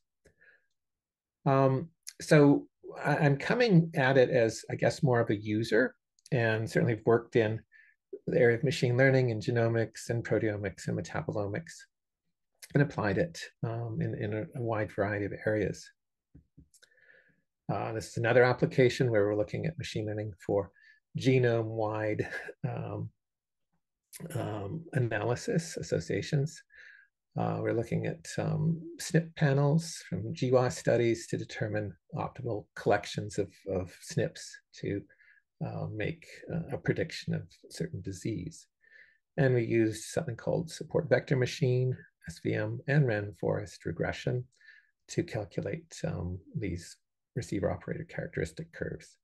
Um, so I, am coming at it as, I guess, more of a user, and certainly worked in the area of machine learning and genomics and proteomics and metabolomics and applied it um, in, in a, a, wide variety of areas. Uh, this is another application where we're looking at machine learning for genome-wide um, um, analysis associations. Uh, we're looking at um, SNP panels from GWAS studies to determine optimal collections of, of SNPs to uh, make uh, a prediction of certain disease. And we used something called support vector machine, SVM, and random forest regression to calculate um, these receiver operator characteristic curves.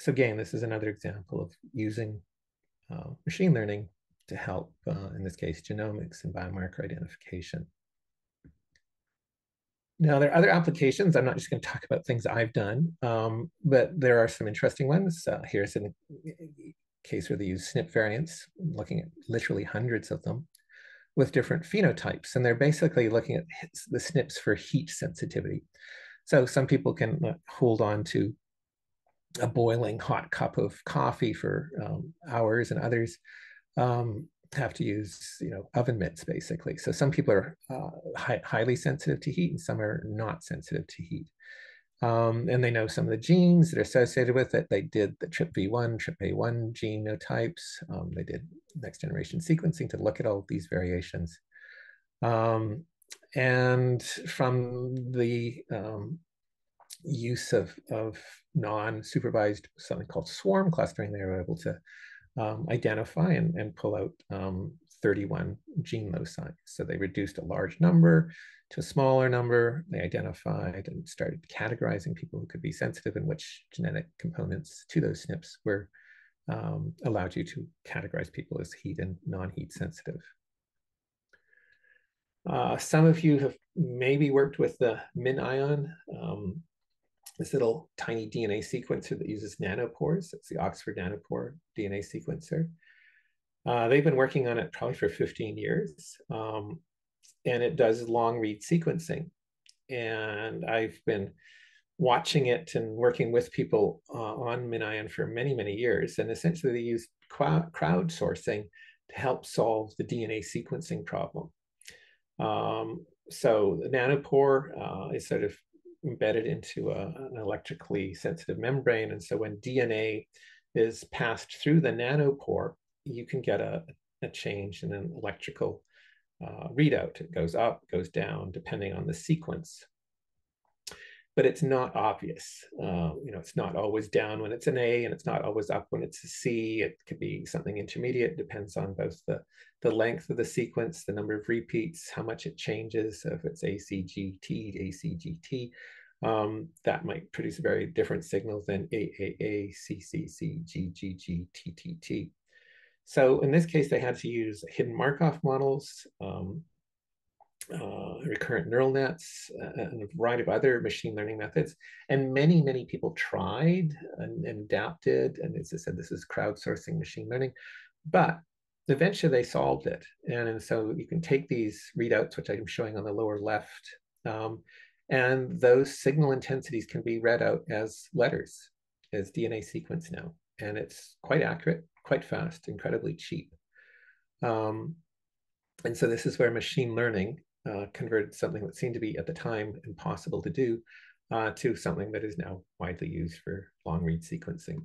So again, this is another example of using uh, machine learning to help, uh, in this case, genomics and biomarker identification. Now, there are other applications. I'm not just going to talk about things I've done, um, but there are some interesting ones. Uh, here's a case where they use SNP variants, looking at literally hundreds of them with different phenotypes. And they're basically looking at the SNPs for heat sensitivity. So some people can uh, hold on to a boiling hot cup of coffee for um, hours and others um, have to use you know oven mitts basically. So some people are uh, hi highly sensitive to heat and some are not sensitive to heat. Um, and they know some of the genes that are associated with it. They did the TRPV1 TRPA1 genotypes. Um, they did next generation sequencing to look at all these variations. Um, and from the um, use of, of non-supervised something called swarm clustering, they were able to um, identify and, and pull out um, 31 gene loci. So they reduced a large number to a smaller number. They identified and started categorizing people who could be sensitive and which genetic components to those SNPs were um, allowed you to categorize people as heat and non-heat sensitive. Uh, some of you have maybe worked with the MinION. Um, this little tiny DNA sequencer that uses nanopores. It's the Oxford Nanopore DNA sequencer. Uh, they've been working on it probably for 15 years, um, and it does long read sequencing. And I've been watching it and working with people uh, on MinION for many, many years. And essentially, they use crowdsourcing to help solve the DNA sequencing problem. Um, so the nanopore uh, is sort of embedded into a, an electrically sensitive membrane. And so when DNA is passed through the nanopore, you can get a, a change in an electrical uh, readout. It goes up, goes down, depending on the sequence but it's not obvious. Uh, you know, it's not always down when it's an A, and it's not always up when it's a C. It could be something intermediate. Depends on both the the length of the sequence, the number of repeats, how much it changes. So if it's ACGT, ACGT, um, that might produce a very different signal than AAA, CCC, GGG, TTT. So in this case, they had to use hidden Markov models. Um, uh, recurrent neural nets, uh, and a variety of other machine learning methods. And many, many people tried and, and, adapted. And as I said, this is crowdsourcing machine learning. But eventually they solved it. And, and so you can take these readouts, which I'm showing on the lower left, um, and those signal intensities can be read out as letters, as DNA sequence now. And it's quite accurate, quite fast, incredibly cheap. Um, and so this is where machine learning uh, converted something that seemed to be at the time impossible to do uh, to something that is now widely used for long read sequencing.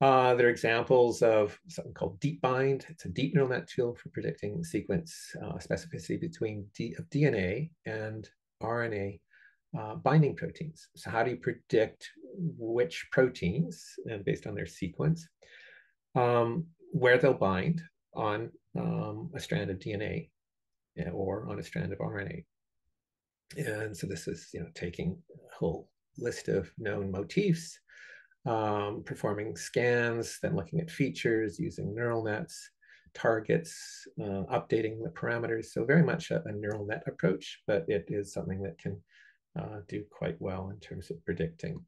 Uh, there are examples of something called DeepBind. It's a deep neural net tool for predicting sequence uh, specificity between D of DNA and RNA uh, binding proteins. So how do you predict which proteins, uh, based on their sequence, um, where they'll bind on um, a strand of DNA or on a strand of RNA. And so this is, you know, taking a whole list of known motifs, um, performing scans, then looking at features using neural nets, targets, uh, updating the parameters. So very much a, a, neural net approach, but it is something that can uh, do quite well in terms of predicting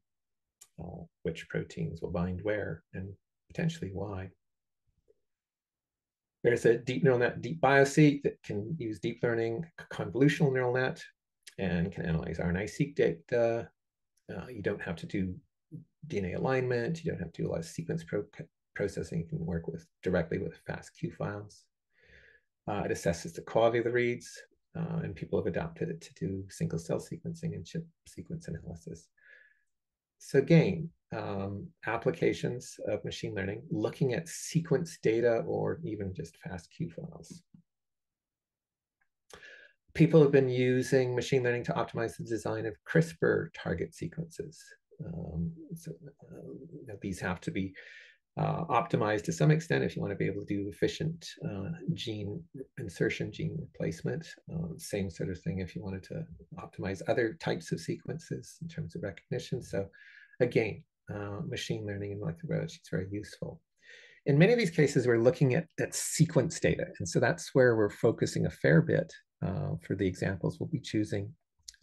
uh, which proteins will bind where and potentially why. There's a deep neural net, deep BioSeq that can use deep learning convolutional neural net and can analyze RNA-seq data. Uh, you don't have to do DNA alignment. You don't have to do a lot of sequence pro processing. You can work with directly with FASTQ files. Uh, it assesses the quality of the reads, uh, and people have adopted it to do single cell sequencing and chip sequence analysis. So again, um, applications of machine learning, looking at sequence data or even just FASTQ files. People have been using machine learning to optimize the design of CRISPR target sequences. Um, so uh, these have to be uh, optimized to some extent if you want to be able to do efficient uh, gene insertion, gene replacement. Um, same sort of thing if you wanted to optimize other types of sequences in terms of recognition. So again, uh, machine learning and molecular biology is very useful. In many of these cases, we're looking at, at sequence data. And so that's where we're focusing a fair bit uh, for the examples we'll be choosing.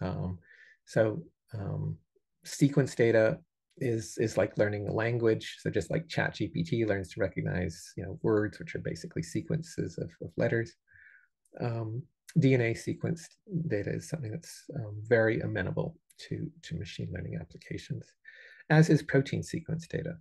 Um, so um, sequence data is, is like learning a language. So just like ChatGPT learns to recognize you know, words, which are basically sequences of, of letters. Um, DNA sequence data is something that's um, very amenable to, to machine learning applications as is protein sequence data.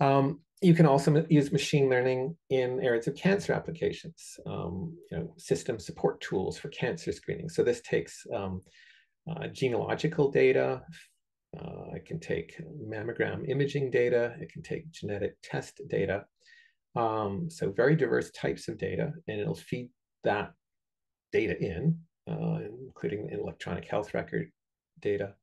Um, you can also use machine learning in areas of cancer applications, um, you know, system support tools for cancer screening. So this takes um, uh, genealogical data. Uh, it can take mammogram imaging data. It can take genetic test data. Um, so very diverse types of data, and it'll feed that data in, uh, including electronic health record data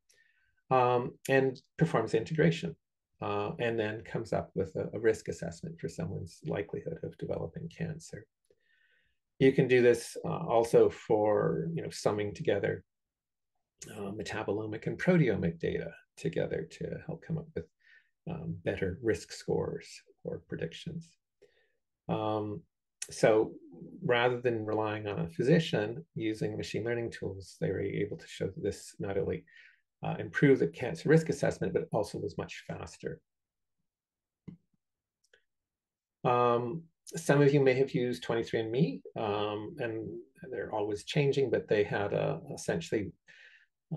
um, and performs integration. Uh, and then comes up with a, a, risk assessment for someone's likelihood of developing cancer. You can do this uh, also for you know summing together uh, metabolomic and proteomic data together to help come up with um, better risk scores or predictions. Um, so rather than relying on a physician using machine learning tools, they were able to show that this not only uh, improved the cancer risk assessment, but also was much faster. Um, some of you may have used 23andMe, um, and they're always changing, but they had a, essentially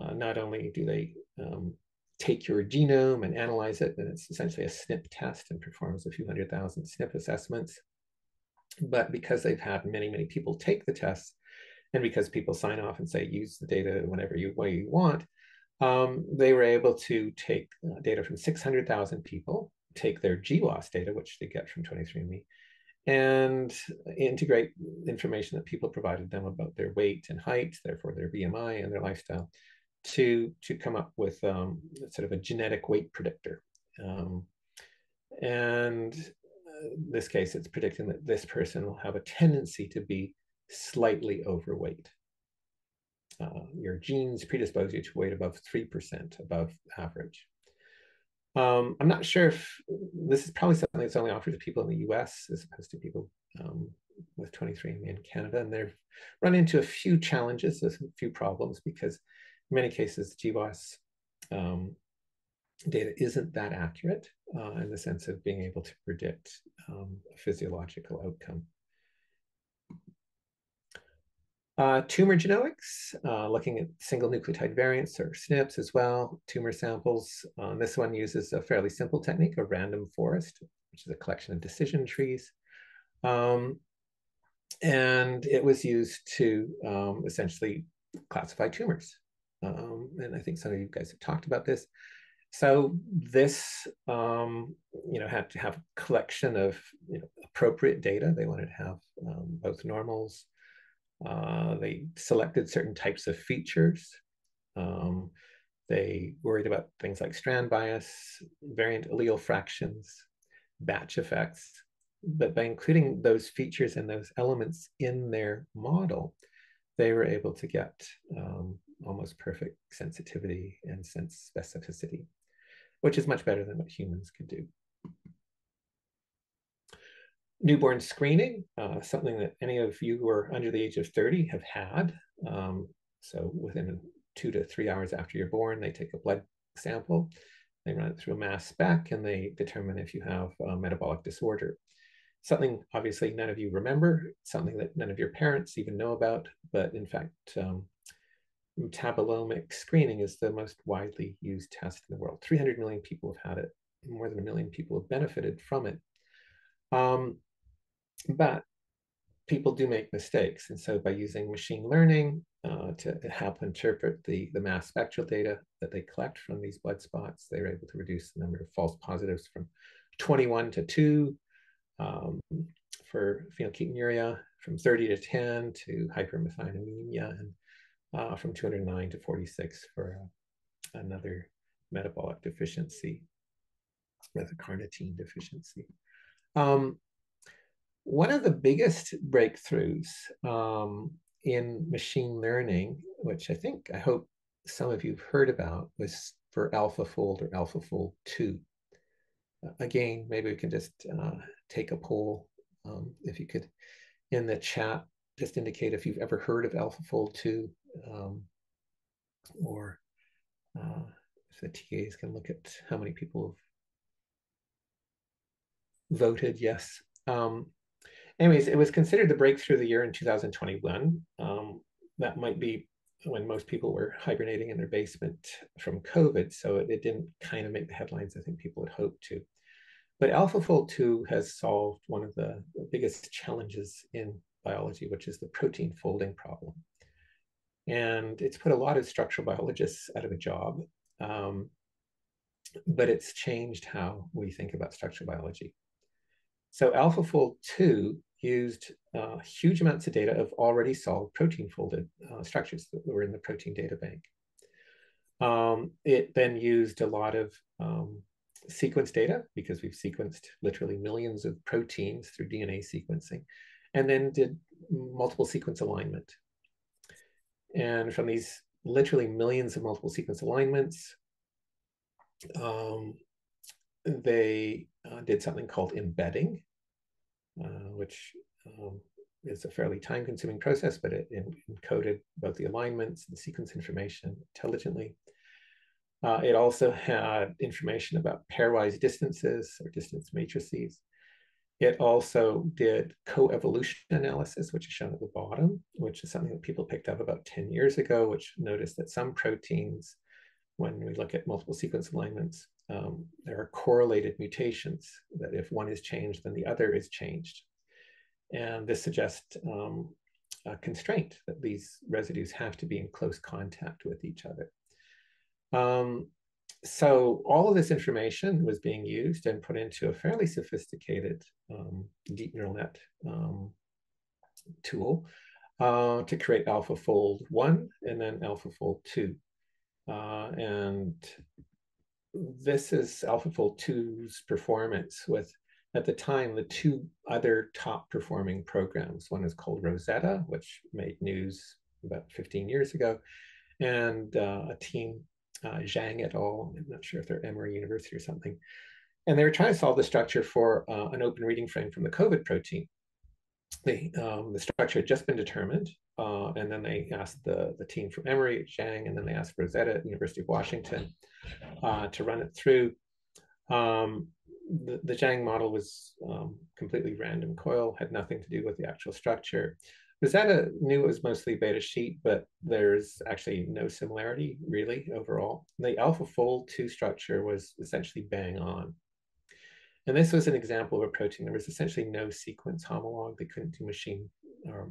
uh, not only do they um, take your genome and analyze it, and it's essentially a SNP test and performs a few hundred thousand SNP assessments. But because they've had many, many people take the tests, and because people sign off and say use the data whenever you way you want, um, they were able to take uh, data from 600,000 people, take their GWAS data, which they get from 23andMe, and integrate information that people provided them about their weight and height, therefore their BMI and their lifestyle, to to come up with um, sort of a genetic weight predictor. Um, and uh, in this case, it's predicting that this person will have a tendency to be slightly overweight. Uh, your genes predispose you to weight above 3% above average. Um, I'm not sure if this is probably something that's only offered to people in the US as opposed to people um, with 23andMe in Canada. And they've run into a few challenges, a few problems, because in many cases, GWAS um, data isn't that accurate uh, in the sense of being able to predict um, a physiological outcome. Uh, tumor genomics, uh, looking at single nucleotide variants or SNPs as well, tumor samples. Um, this one uses a fairly simple technique, a random forest, which is a collection of decision trees. Um, and it was used to um, essentially classify tumors. Um, and I think some of you guys have talked about this. So this, um, you know, had to have a collection of you know, appropriate data. They wanted to have um, both normals, uh, they selected certain types of features. Um, they worried about things like strand bias, variant allele fractions, batch effects. But by including those features and those elements in their model, they were able to get um, almost perfect sensitivity and sense specificity, which is much better than what humans could do newborn screening, uh, something that any of you who are under the age of 30 have had. Um, so within two to three hours after you're born, they take a blood sample, they run it through a mass spec, and they determine if you have a metabolic disorder. Something obviously none of you remember, something that none of your parents even know about, but in fact, um, metabolomic screening is the most widely used test in the world. 300 million people have had it. More than a million people have benefited from it. Um, but people do make mistakes. And so by using machine learning uh, to help interpret the, the mass spectral data that they collect from these blood spots, they were able to reduce the number of false positives from 21 to 2 um, for phenylketonuria, from 30 to 10 to hypermethionemia, and uh, from 209 to 46 for uh, another metabolic deficiency carnitine deficiency. Um, one of the biggest breakthroughs um, in machine learning, which I think, I hope some of you have heard about, was for AlphaFold or AlphaFold 2. Uh, again, maybe we can just uh, take a poll. Um, if you could, in the chat, just indicate if you've ever heard of AlphaFold 2 um, or uh, if the TAs can look at how many people have voted yes. Um, anyways, it was considered the breakthrough of the year in 2021. Um, that might be when most people were hibernating in their basement from COVID, so it, it didn't kind of make the headlines I think people had hoped to. But AlphaFold 2 has solved one of the, the biggest challenges in biology, which is the protein folding problem. And it's put a lot of structural biologists out of a job, um, but it's changed how we think about structural biology. So AlphaFold 2 used uh, huge amounts of data of already solved protein folded uh, structures that were in the protein data bank. Um, it then used a lot of um, sequence data because we've sequenced literally millions of proteins through DNA sequencing, and then did multiple sequence alignment. And from these literally millions of multiple sequence alignments, um, they uh, did something called embedding, uh, which um, is a fairly time consuming process, but it, encoded both the alignments and the sequence information intelligently. Uh, it also had information about pairwise distances or distance matrices. It also did coevolution analysis, which is shown at the bottom, which is something that people picked up about 10 years ago, which noticed that some proteins, when we look at multiple sequence alignments, um, there are correlated mutations that if one is changed, then the other is changed. And this suggests um, a constraint that these residues have to be in close contact with each other. Um, so all of this information was being used and put into a fairly sophisticated um, deep neural net um, tool uh, to create AlphaFold 1 and then AlphaFold 2. Uh, and this is AlphaFold 2's performance with, at the time, the two other top performing programs. One is called Rosetta, which made news about 15 years ago, and uh, a team uh, Zhang et al. I'm not sure if they're Emory University or something. And they were trying to solve the structure for uh, an open reading frame from the COVID protein. The, um, the structure had just been determined, uh, and then they asked the, the team from Emory at Zhang, and then they asked Rosetta at University of Washington uh, to run it through. Um, the, the Zhang model was um, completely random coil, had nothing to do with the actual structure. Rosetta knew it was mostly beta sheet, but there's actually no similarity really overall. The AlphaFold 2 structure was essentially bang on. And this was an example of a protein. There was essentially no sequence homolog. They couldn't do machine or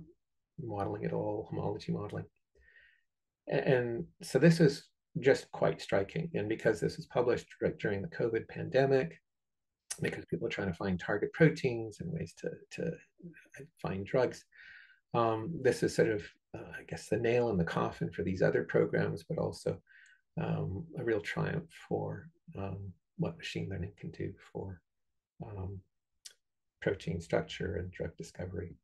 modeling at all, homology modeling. And so this was just quite striking. And because this was published right during the COVID pandemic, because people are trying to find target proteins and ways to, to find drugs, um, this is sort of, uh, I guess, the nail in the coffin for these other programs, but also um, a real triumph for um, what machine learning can do for um, protein structure and drug discovery.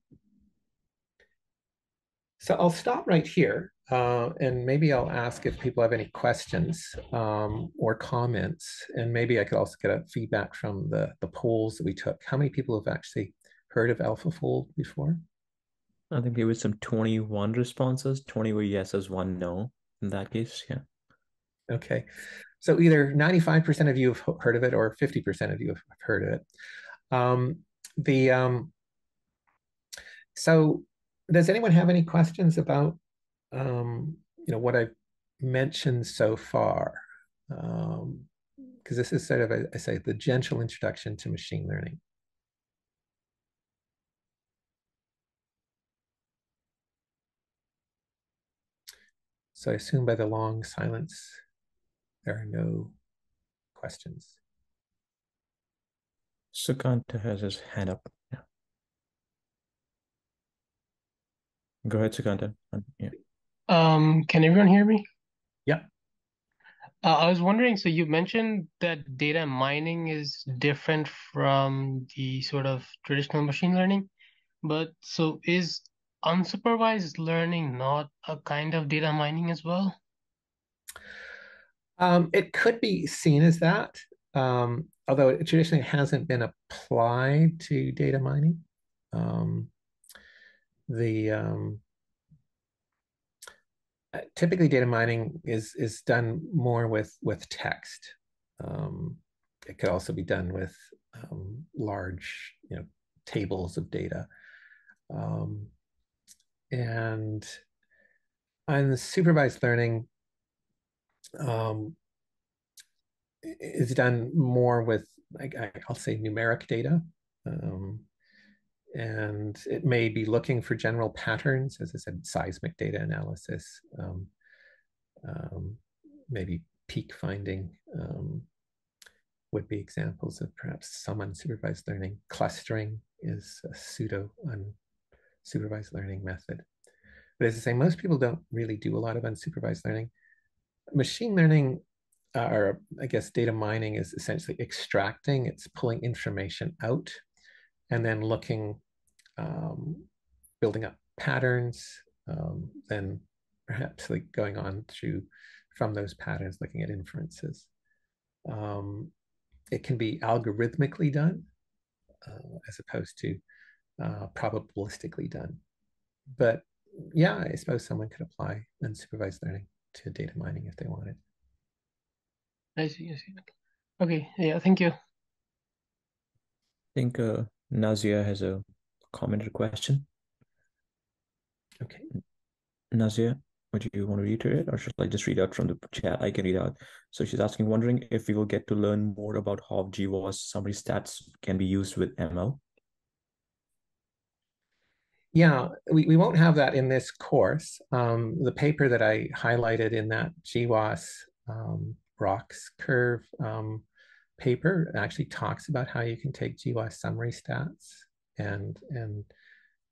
So I'll stop right here, uh, and maybe I'll ask if people have any questions um, or comments, and maybe I could also get a feedback from the, the polls that we took. How many people have actually heard of AlphaFold before? I think there was some 21 responses, 20 were yeses, one no in that case. Yeah. Okay. So either 95% of you have heard of it or 50% of you have heard of it. Um, the um, so does anyone have any questions about um, you know what I've mentioned so far? Because um, this is sort of, a, I say, the gentle introduction to machine learning. So I assume by the long silence, there are no questions. Sukanta has his hand up. Yeah. Go ahead, Sukanta. Yeah. Um, can everyone hear me? Yeah. Uh, I was wondering, so you mentioned that data mining is different from the sort of traditional machine learning, but so is unsupervised learning not a kind of data mining as well? Um, it could be seen as that, um, although it traditionally hasn't been applied to data mining. Um, the um, uh, typically data mining is is done more with with text. Um, it could also be done with um, large, you know, tables of data. Um, and on the supervised learning um, is done more with like I'll say numeric data. Um, and it may be looking for general patterns, as I said, seismic data analysis, um, um, maybe peak finding um, would be examples of perhaps some unsupervised learning. Clustering is a pseudo supervised learning method. But as I say, most people don't really do a lot of unsupervised learning. Machine learning, uh, or I guess data mining, is essentially extracting, it's pulling information out and then looking, um, building up patterns, um, then perhaps like going on through from those patterns, looking at inferences. Um, it can be algorithmically done uh, as opposed to uh, probabilistically done. But yeah, I suppose someone could apply unsupervised learning to data mining if they wanted. I see, I see. Okay, yeah, thank you. I think uh, Nazia has a comment or question. Okay. Nazia, would you want to reiterate or should I just read out from the chat? I can read out. So she's asking, wondering if we will get to learn more about how GWAS summary stats can be used with ML. Yeah, we, we won't have that in this course. Um, the paper that I highlighted in that GWAS um, rocks curve um, paper actually talks about how you can take GWAS summary stats and and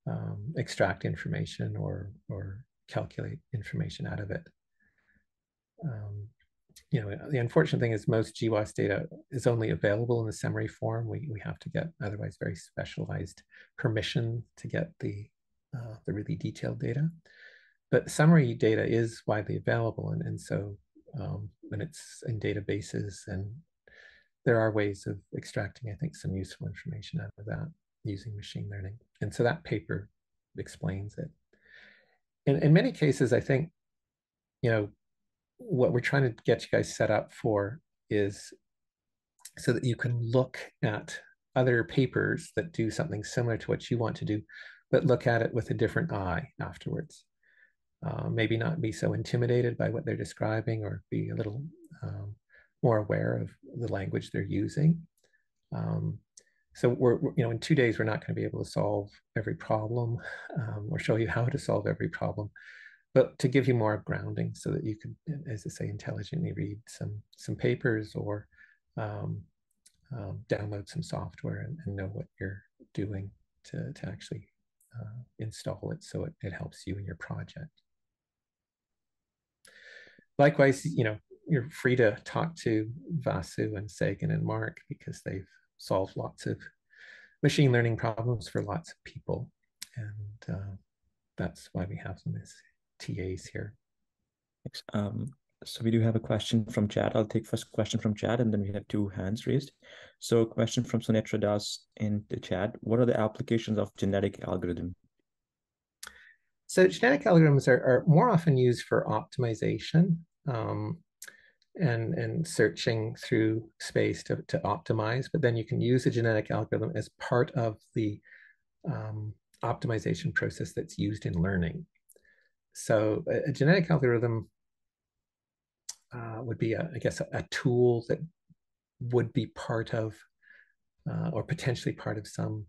um, extract information or or calculate information out of it. You know, the unfortunate thing is most GWAS data is only available in the summary form. We, we have to get otherwise very specialized permission to get the, uh, the really detailed data. But summary data is widely available. And, and so um, when it's in databases and there are ways of extracting, I think, some useful information out of that using machine learning. And so that paper explains it. In, in many cases, I think, you know, what we're trying to get you guys set up for is so that you can look at other papers that do something similar to what you want to do, but look at it with a different eye afterwards. Uh, maybe not be so intimidated by what they're describing or be a little um, more aware of the language they're using. Um, so we're, you know, in two days, we're not going to be able to solve every problem um, or show you how to solve every problem, but to give you more grounding so that you can, as I say, intelligently read some some papers or um, um, download some software and, and, know what you're doing to, to actually uh, install it so it, it helps you in your project. Likewise, you know, you're free to talk to Vasu and Sagan and Mark because they've solved lots of machine learning problems for lots of people. And uh, that's why we have them TAs here. Thanks. Um, so we do have a question from chat. I'll take first question from chat and then we have two hands raised. So question from Sunetra Das in the chat. What are the applications of genetic algorithm? So genetic algorithms are, are more often used for optimization. Um, and, and searching through space to, to optimize, but then you can use a genetic algorithm as part of the um, optimization process that's used in learning. So a, a genetic algorithm uh, would be, a, I guess, a, a, tool that would be part of uh, or potentially part of some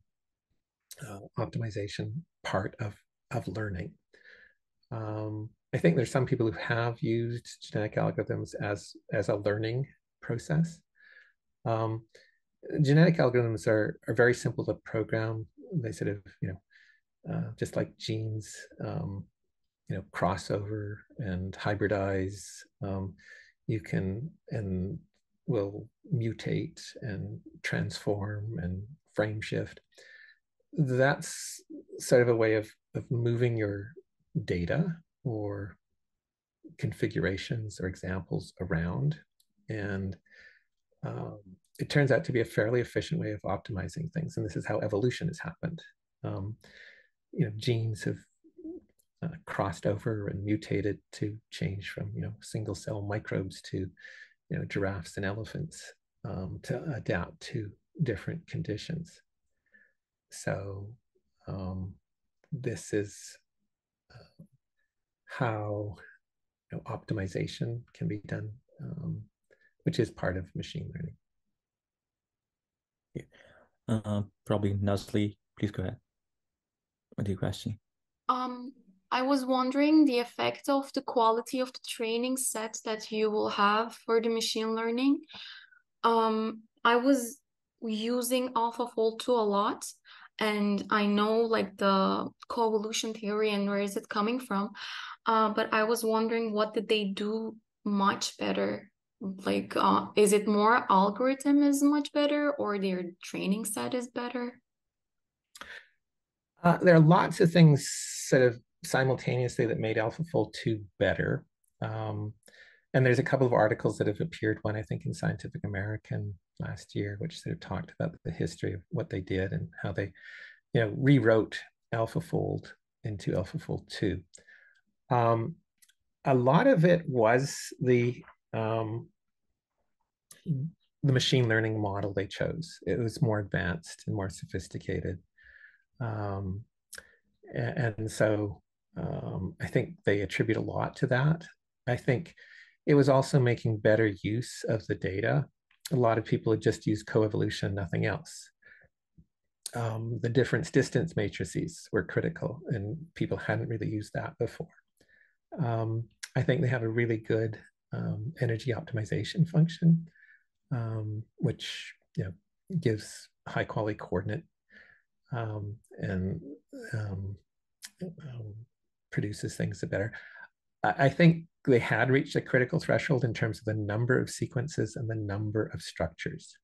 uh, optimization part of, of learning. Um, I think there's some people who have used genetic algorithms as as a learning process. Um, genetic algorithms are are very simple to program. They sort of you know uh, just like genes, um, you know, crossover and hybridize. Um, you can and will mutate and transform and frame shift. That's sort of a way of of moving your data or configurations or examples around. And um, it turns out to be a fairly efficient way of optimizing things. And this is how evolution has happened. Um, you know, genes have uh, crossed over and mutated to change from, you know, single cell microbes to, you know, giraffes and elephants um, to adapt to different conditions. So um, this is uh, how you know, optimization can be done, um, which is part of machine learning. Yeah. Uh, probably Nazli, please go ahead with your question. Um, I was wondering the effect of the quality of the training set that you will have for the machine learning. Um, I was using AlphaFold 2 a lot, and I know like the coevolution theory and where is it coming from. Uh, but I was wondering what did they do much better? Like, uh, is it more algorithm is much better or their training set is better? Uh, there are lots of things sort of simultaneously that made AlphaFold 2 better. Um, and there's a couple of articles that have appeared, one I think in Scientific American last year, which sort of talked about the history of what they did and how they you know, rewrote AlphaFold into AlphaFold 2. Um, a lot of it was the um, the machine learning model they chose. It was more advanced and more sophisticated. Um, and, and, so um, I think they attribute a lot to that. I think it was also making better use of the data. A lot of people had just used coevolution, nothing else. Um, the difference distance matrices were critical, and people hadn't really used that before. Um, I think they have a really good um, energy optimization function, um, which you know, gives high quality coordinate um, and um, um, produces things the better. I, think they had reached a critical threshold in terms of the number of sequences and the number of structures.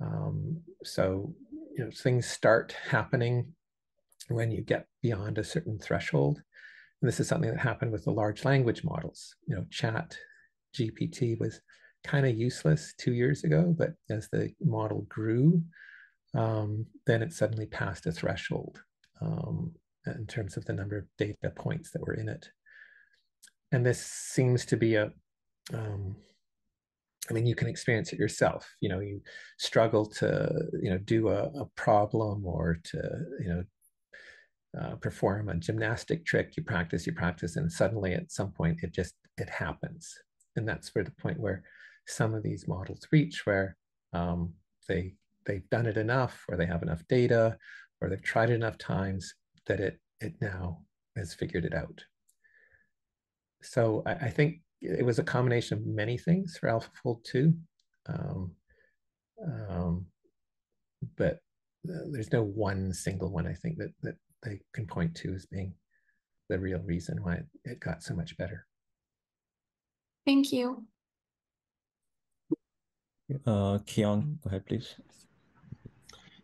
Um, so you know things start happening when you get beyond a certain threshold. And this is something that happened with the large language models. You know, Chat GPT was kind of useless two years ago, but as the model grew, um, then it suddenly passed a threshold um, in terms of the number of data points that were in it. And this seems to be a, um, I mean, you can experience it yourself. You know, you struggle to, you know, do a, a problem or to, you know, uh, perform a gymnastic trick. You practice, you practice, and suddenly at some point it just it happens. And that's where the point where some of these models reach, where um, they they've done it enough, or they have enough data, or they've tried it enough times that it it now has figured it out. So I, I think it was a combination of many things for AlphaFold 2. Um, um, but uh, there's no one single one I think that that they can point to as being the real reason why it, it got so much better. Thank you. Uh, Kyung, go ahead, please.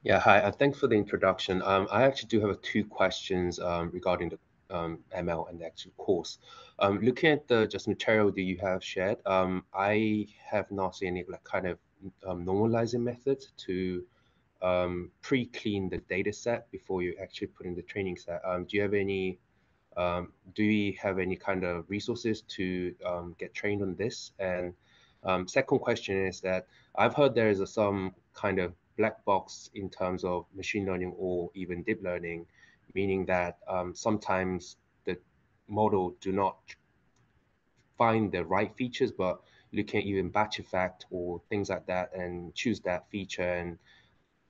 Yeah, hi. Uh, thanks for the introduction. Um, I actually do have two questions um, regarding the um, ML and the actual course. Um, looking at the just material that you have shared, um, I have not seen any like kind of um, normalizing method to pre-clean the data set before you actually put in the training set. Do you have any, do we have any kind of resources to get trained on this? And second question is that I've heard there is a, some kind of black box in terms of machine learning or even deep learning, meaning that um, sometimes the model do not find the right features, but looking at even batch effect or things like that and choose that feature and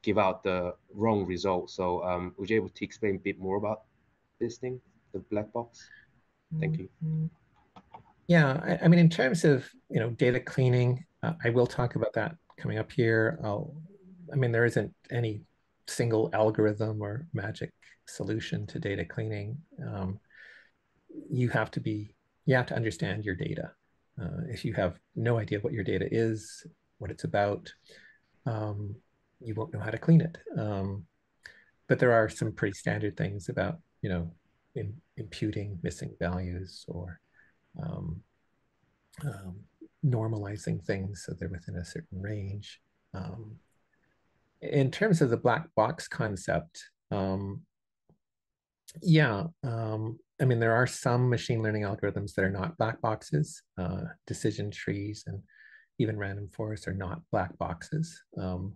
give out the wrong result. So um, would you able to explain a bit more about this thing, the black box? Thank you. Yeah, I, I mean, in terms of you know data cleaning, uh, I will talk about that coming up here. I'll, I mean, there isn't any single algorithm or magic solution to data cleaning. Um, you have to be, you have to understand your data. Uh, if you have no idea what your data is, what it's about, um, you won't know how to clean it. Um, but there are some pretty standard things about, you know, in, imputing missing values or um, um, normalizing things so they're within a certain range. Um, in terms of the black box concept, um, yeah, um, I mean, there are some machine learning algorithms that are not black boxes. Uh, decision trees and even random forests are not black boxes. Um,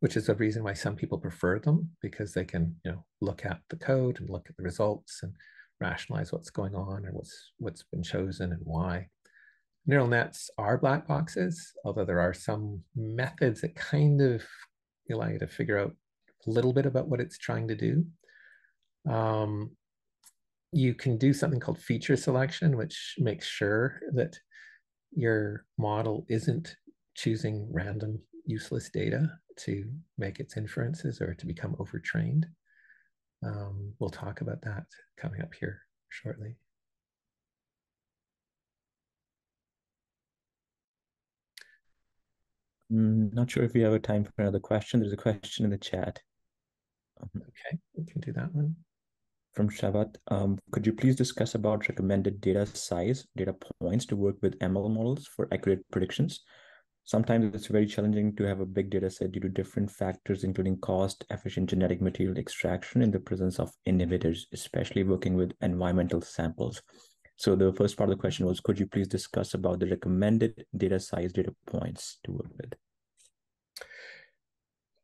which is a reason why some people prefer them because they can, you know, look at the code and look at the results and rationalize what's going on and what's what's been chosen and why. Neural nets are black boxes, although there are some methods that kind of allow you to figure out a little bit about what it's trying to do. Um, you can do something called feature selection, which makes sure that your model isn't choosing random useless data to make its inferences or to become overtrained. Um, we'll talk about that coming up here shortly. Not sure if we have a time for another question. There's a question in the chat. Um, okay, we can do that one. From Shavat, um, could you please discuss about recommended data size, data points to work with ML models for accurate predictions? Sometimes it's very challenging to have a big data set due to different factors, including cost, efficient genetic material extraction in the presence of inhibitors, especially working with environmental samples. So the first part of the question was, could you please discuss about the recommended data size data points to work with?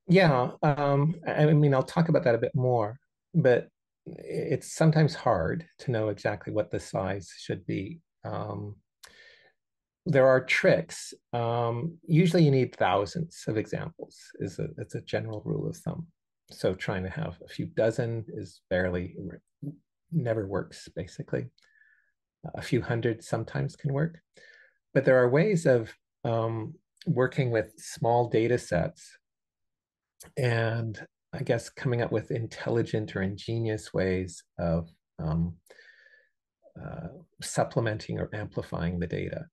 Yeah, um, I mean, I'll talk about that a bit more, but it's sometimes hard to know exactly what the size should be. Um, there are tricks. Um, usually you need thousands of examples is a, it's a general rule of thumb. So trying to have a few dozen is barely, never works basically. A few hundred sometimes can work. But there are ways of um, working with small data sets and I guess coming up with intelligent or ingenious ways of um, uh, supplementing or amplifying the data.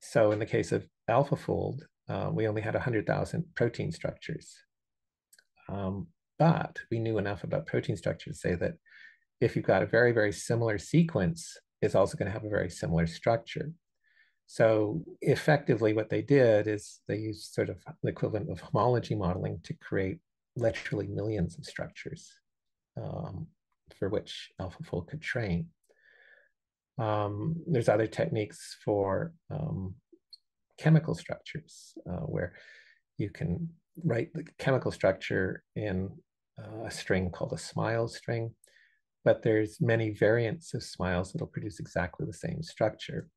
So in the case of AlphaFold, uh, we only had 100,000 protein structures. Um, but we knew enough about protein structure to say that if you've got a very, very similar sequence, it's also going to have a very similar structure. So effectively what they did is they used sort of the equivalent of homology modeling to create literally millions of structures um, for which AlphaFold could train. Um, there's other techniques for um, chemical structures uh, where you can write the chemical structure in uh, a string called a smile string, but there's many variants of SMILES that'll produce exactly the same structure.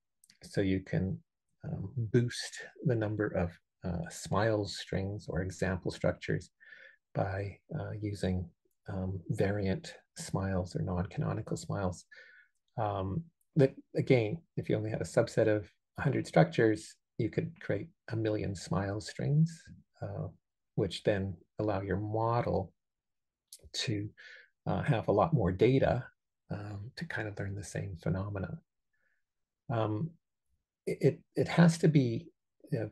So you can um, boost the number of uh, SMILES strings or example structures by uh, using um, variant SMILES or non-canonical SMILES. Um, but again, if you only had a subset of 100 structures, you could create a million SMILES strings, uh, which then allow your model to uh, have a lot more data um, to kind of learn the same phenomena. Um, it, it has to be you know,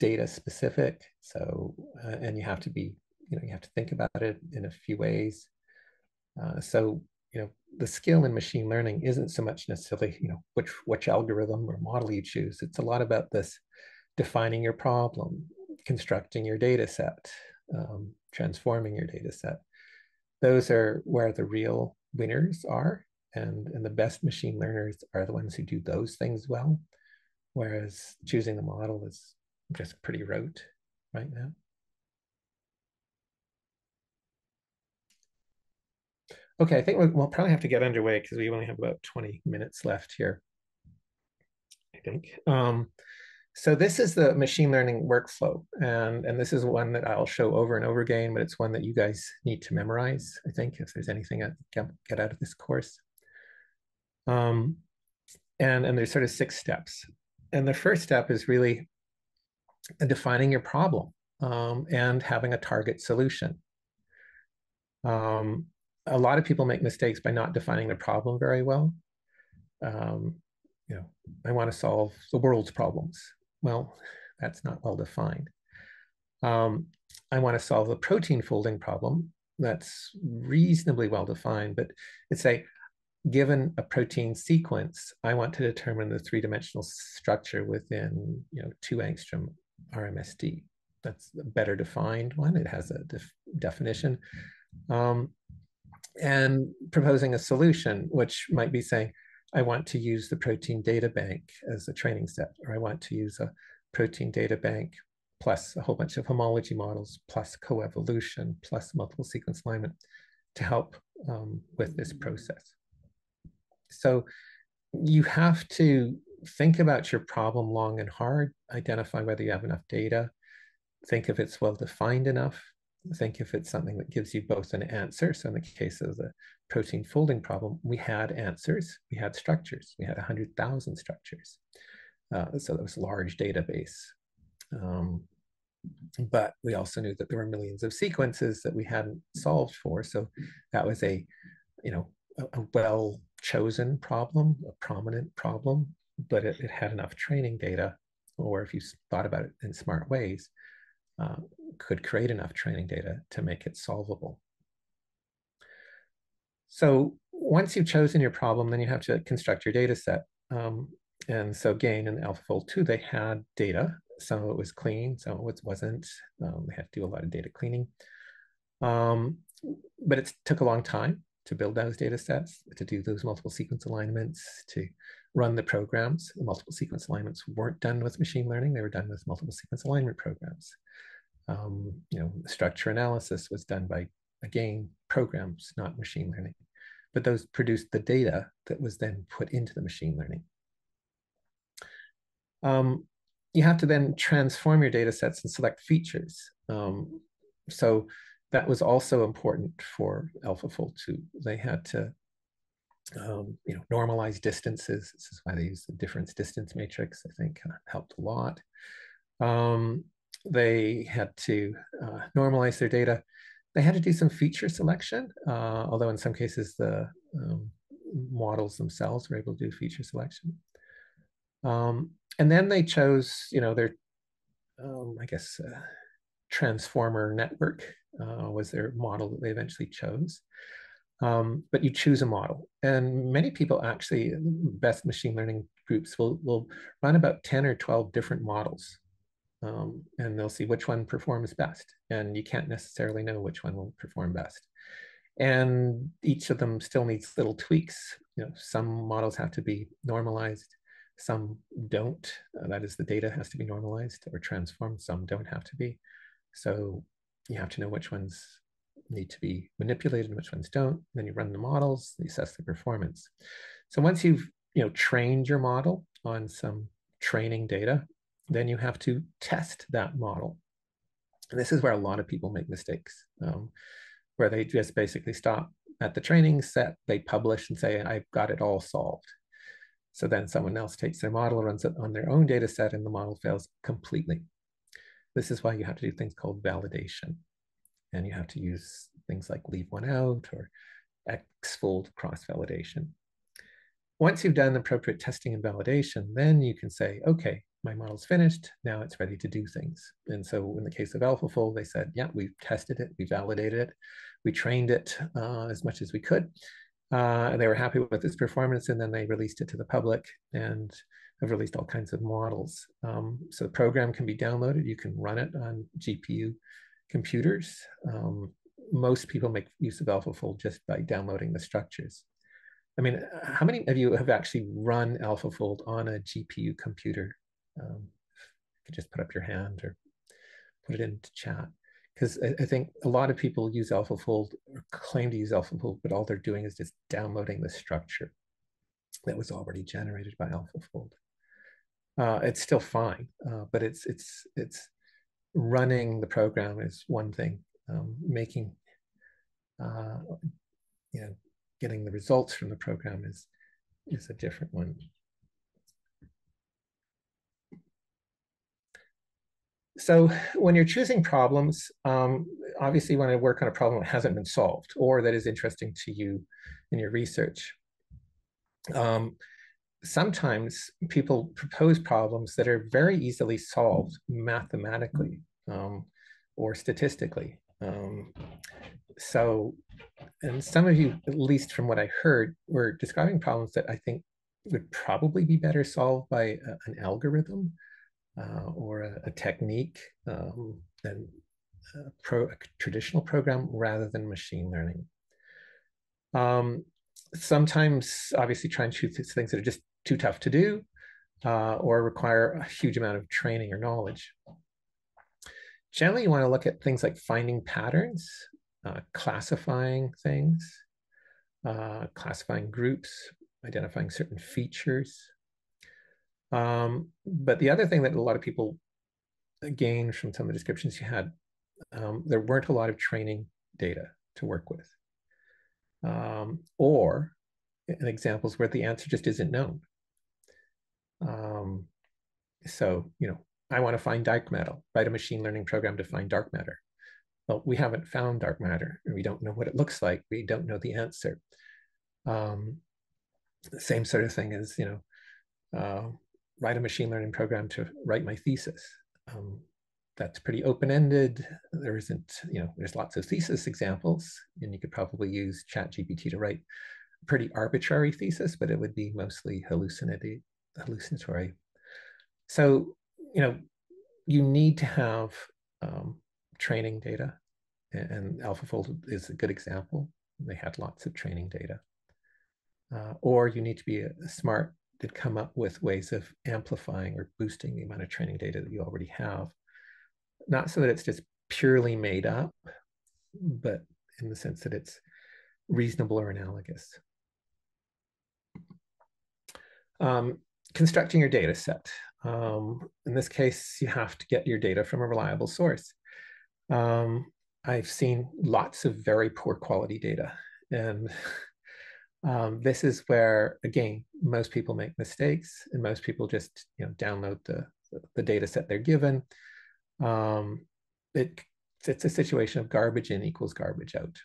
data specific. So, uh, and you have to be, you know, you have to think about it in a few ways. Uh, so, you know, the skill in machine learning isn't so much necessarily, you know, which which algorithm or model you choose. It's a lot about this defining your problem, constructing your data set, um, transforming your data set. Those are where the real winners are. And, and the best machine learners are the ones who do those things well. Whereas choosing the model is just pretty rote right now. Okay, I think we'll, we'll probably have to get underway because we only have about 20 minutes left here, I think. Um, so this is the machine learning workflow, and, and this is one that I'll show over and over again, but it's one that you guys need to memorize, I think, if there's anything I can get out of this course. Um, and, and there's sort of six steps. And the first step is really defining your problem um, and having a target solution. Um, a lot of people make mistakes by not defining the problem very well. Um, you know, I want to solve the world's problems. Well, that's not well defined. Um, I want to solve the protein folding problem. That's reasonably well defined, but it's a given a protein sequence, I want to determine the three-dimensional structure within, you know, two angstrom RMSD. That's a better defined one. It has a def definition. Um, and proposing a solution, which might be saying, I want to use the protein data bank as a training set, or I want to use a protein data bank plus a whole bunch of homology models, plus coevolution, plus multiple sequence alignment to help um, with this process. So you have to think about your problem long and hard, identify whether you have enough data, think if it's well defined enough, think if it's something that gives you both an answer. So in the case of the protein folding problem, we had answers, we had structures, we had 100,000 structures. Uh, so that was a large database. Um, but we also knew that there were millions of sequences that we hadn't solved for. So that was a, you know, a, a well chosen problem, a prominent problem, but it, it, had enough training data, or if you thought about it in smart ways, uh, could create enough training data to make it solvable. So once you've chosen your problem, then you have to construct your data set. Um, and so again, in AlphaFold 2, they had data. Some of it was clean, some of it wasn't. Um, they had to do a lot of data cleaning. Um, but it took a long time to build those data sets, to do those multiple sequence alignments, to run the programs. The multiple sequence alignments weren't done with machine learning, they were done with multiple sequence alignment programs. Um, you know, structure analysis was done by, again, programs, not machine learning. But those produced the data that was then put into the machine learning. Um, you have to then transform your data sets and select features. Um, so that was also important for AlphaFold 2. They had to um, you know, normalize distances. This is why they use the difference distance matrix, I think uh, helped a lot. Um, they had to uh, normalize their data. They had to do some feature selection, uh, although in some cases the um, models themselves were able to do feature selection. Um, and then they chose, you know, their, um, I guess, uh, transformer network uh, was their model that they eventually chose. Um, but you choose a model. And many people actually, best machine learning groups will, will run about 10 or 12 different models. Um, and they'll see which one performs best. And you can't necessarily know which one will perform best. And each of them still needs little tweaks. You know, some models have to be normalized, some don't. Uh, that is, the data has to be normalized or transformed. Some don't have to be. So you have to know which ones need to be manipulated and which ones don't. Then you run the models, you assess the performance. So once you've you know trained your model on some training data, then you have to test that model. And this is where a lot of people make mistakes, um, where they just basically stop at the training set, they publish and say, I've got it all solved. So then someone else takes their model, runs it on their own data set, and the model fails completely. This is why you have to do things called validation. And you have to use things like leave one out or X-fold cross-validation. Once you've done appropriate testing and validation, then you can say, okay, my model's finished, now it's ready to do things. And so in the case of AlphaFold, they said, yeah, we've tested it, we validated it, we trained it uh, as much as we could. Uh, and they were happy with its performance, and then they released it to the public. And have released all kinds of models. Um, so the program can be downloaded. You can run it on GPU computers. Um, most people make use of AlphaFold just by downloading the structures. I mean, how many of you have actually run AlphaFold on a GPU computer? Um, you could just put up your hand or put it into chat. Because I, I, think a lot of people use AlphaFold or claim to use AlphaFold, but all they're doing is just downloading the structure that was already generated by AlphaFold uh, it's still fine, uh, but it's it's it's running the program is one thing. Um, making uh, you know getting the results from the program is is a different one. So when you're choosing problems, um, obviously you want to work on a problem that hasn't been solved or that is interesting to you in your research. Um, sometimes people propose problems that are very easily solved mathematically um, or statistically. Um, so, and some of you, at least from what I heard, were describing problems that I think would probably be better solved by a, an algorithm uh, or a, a technique um, than a, pro, a traditional program rather than machine learning. Um, sometimes obviously try and choose things that are just too tough to do uh, or require a huge amount of training or knowledge. Generally, you want to look at things like finding patterns, uh, classifying things, uh, classifying groups, identifying certain features. Um, but the other thing that a lot of people gained from some of the descriptions you had, um, there weren't a lot of training data to work with. Um, or examples where the answer just isn't known. Um, so, you know, I want to find dark matter, write a machine learning program to find dark matter. Well, we haven't found dark matter. And we don't know what it looks like. We don't know the answer. Um, the same sort of thing as, you know, uh, write a machine learning program to write my thesis. Um, that's pretty open-ended. There isn't, you know, there's lots of thesis examples, and you could probably use ChatGPT to write a pretty arbitrary thesis, but it would be mostly hallucinatory. So, you know, you need to have um, training data, and AlphaFold is a good example. They had lots of training data. Uh, or you need to be a, a smart to come up with ways of amplifying or boosting the amount of training data that you already have. Not so that it's just purely made up, but in the sense that it's reasonable or analogous. Um, constructing your data set. Um, in this case, you have to get your data from a reliable source. Um, I've seen lots of very poor quality data. And um, this is where, again, most people make mistakes and most people just you know, download the, the data set they're given. Um, it, it's a situation of garbage in equals garbage out.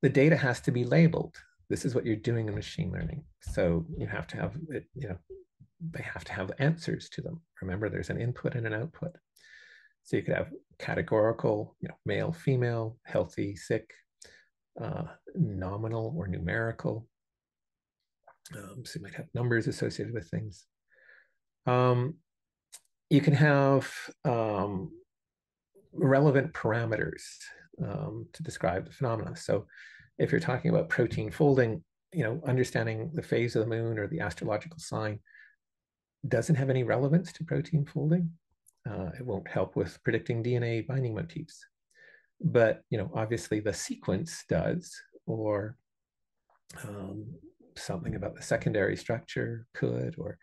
The data has to be labeled. This is what you're doing in machine learning. So you have to have it, you know, they have to have answers to them. Remember, there's an input and an output. So you could have categorical, you know, male, female, healthy, sick, uh, nominal or numerical. Um, so you might have numbers associated with things. Um, you can have um, relevant parameters um, to describe the phenomena. So if you're talking about protein folding, you know, understanding the phase of the moon or the astrological sign doesn't have any relevance to protein folding. Uh, it won't help with predicting DNA binding motifs. But, you know, obviously the sequence does, or um, something about the secondary structure could, or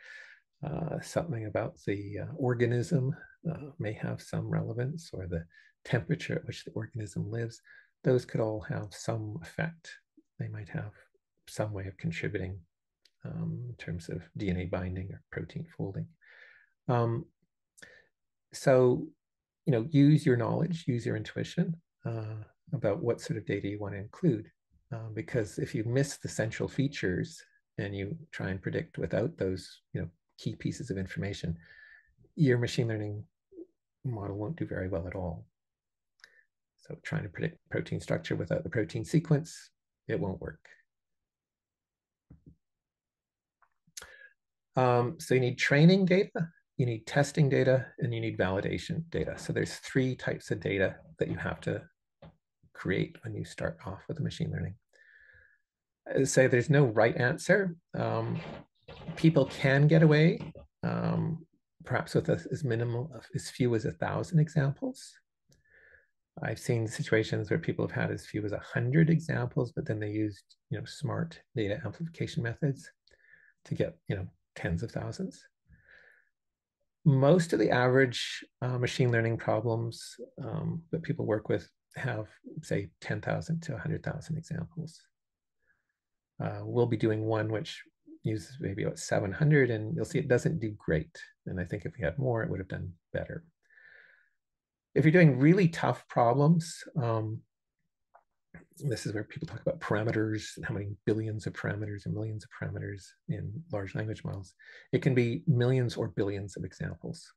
uh, something about the uh, organism uh, may have some relevance, or the temperature at which the organism lives. Those could all have some effect. They might have some way of contributing um, in terms of DNA binding or protein folding. Um, so, you know, use your knowledge, use your intuition uh, about what sort of data you want to include. Uh, because if you miss the central features and you try and predict without those, you know, key pieces of information, your machine learning model won't do very well at all. So trying to predict protein structure without the protein sequence, it won't work. Um, so you need training data, you need testing data, and you need validation data. So there's three types of data that you have to create when you start off with machine learning. Say there's no right answer. Um, people can get away, um, perhaps with a, as minimal, as few as a thousand examples. I've seen situations where people have had as few as a hundred examples, but then they used, you know, smart data amplification methods to get, you know, tens of thousands. Most of the average uh, machine learning problems um, that people work with have, say, 10,000 to 100,000 examples. Uh, we'll be doing one which uses maybe about 700, and you'll see it doesn't do great. And I think if we had more, it would have done better. If you're doing really tough problems, um, this is where people talk about parameters and how many billions of parameters and millions of parameters in large language models. It can be millions or billions of examples.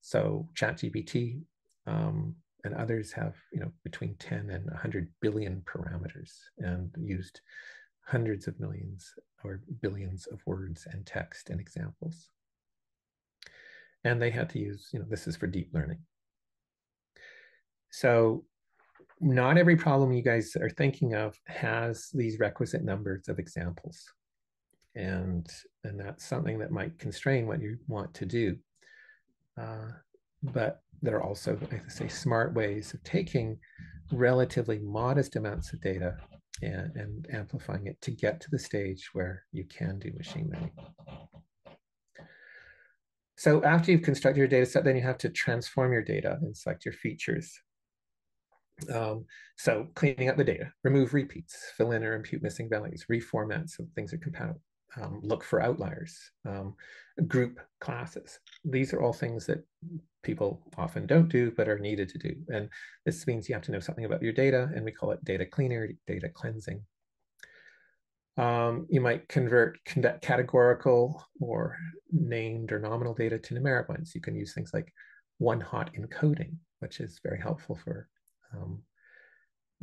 So ChatGPT um, and others have, you know, between 10 and 100 billion parameters and used hundreds of millions or billions of words and text and examples. And they had to use, you know, this is for deep learning. So not every problem you guys are thinking of has these requisite numbers of examples. And, and that's something that might constrain what you want to do. Uh, but there are also, I say, smart ways of taking relatively modest amounts of data and, and amplifying it to get to the stage where you can do machine learning. So after you've constructed your data set, then you have to transform your data and select your features. Um, so cleaning up the data, remove repeats, fill in or impute missing values, reformat so things are compatible, um, look for outliers, um, group classes. These are all things that people often don't do, but are needed to do. And this means you have to know something about your data, and we call it data cleaner, data cleansing. Um, you might convert categorical or named or nominal data to numeric ones. You can use things like one-hot encoding, which is very helpful for um,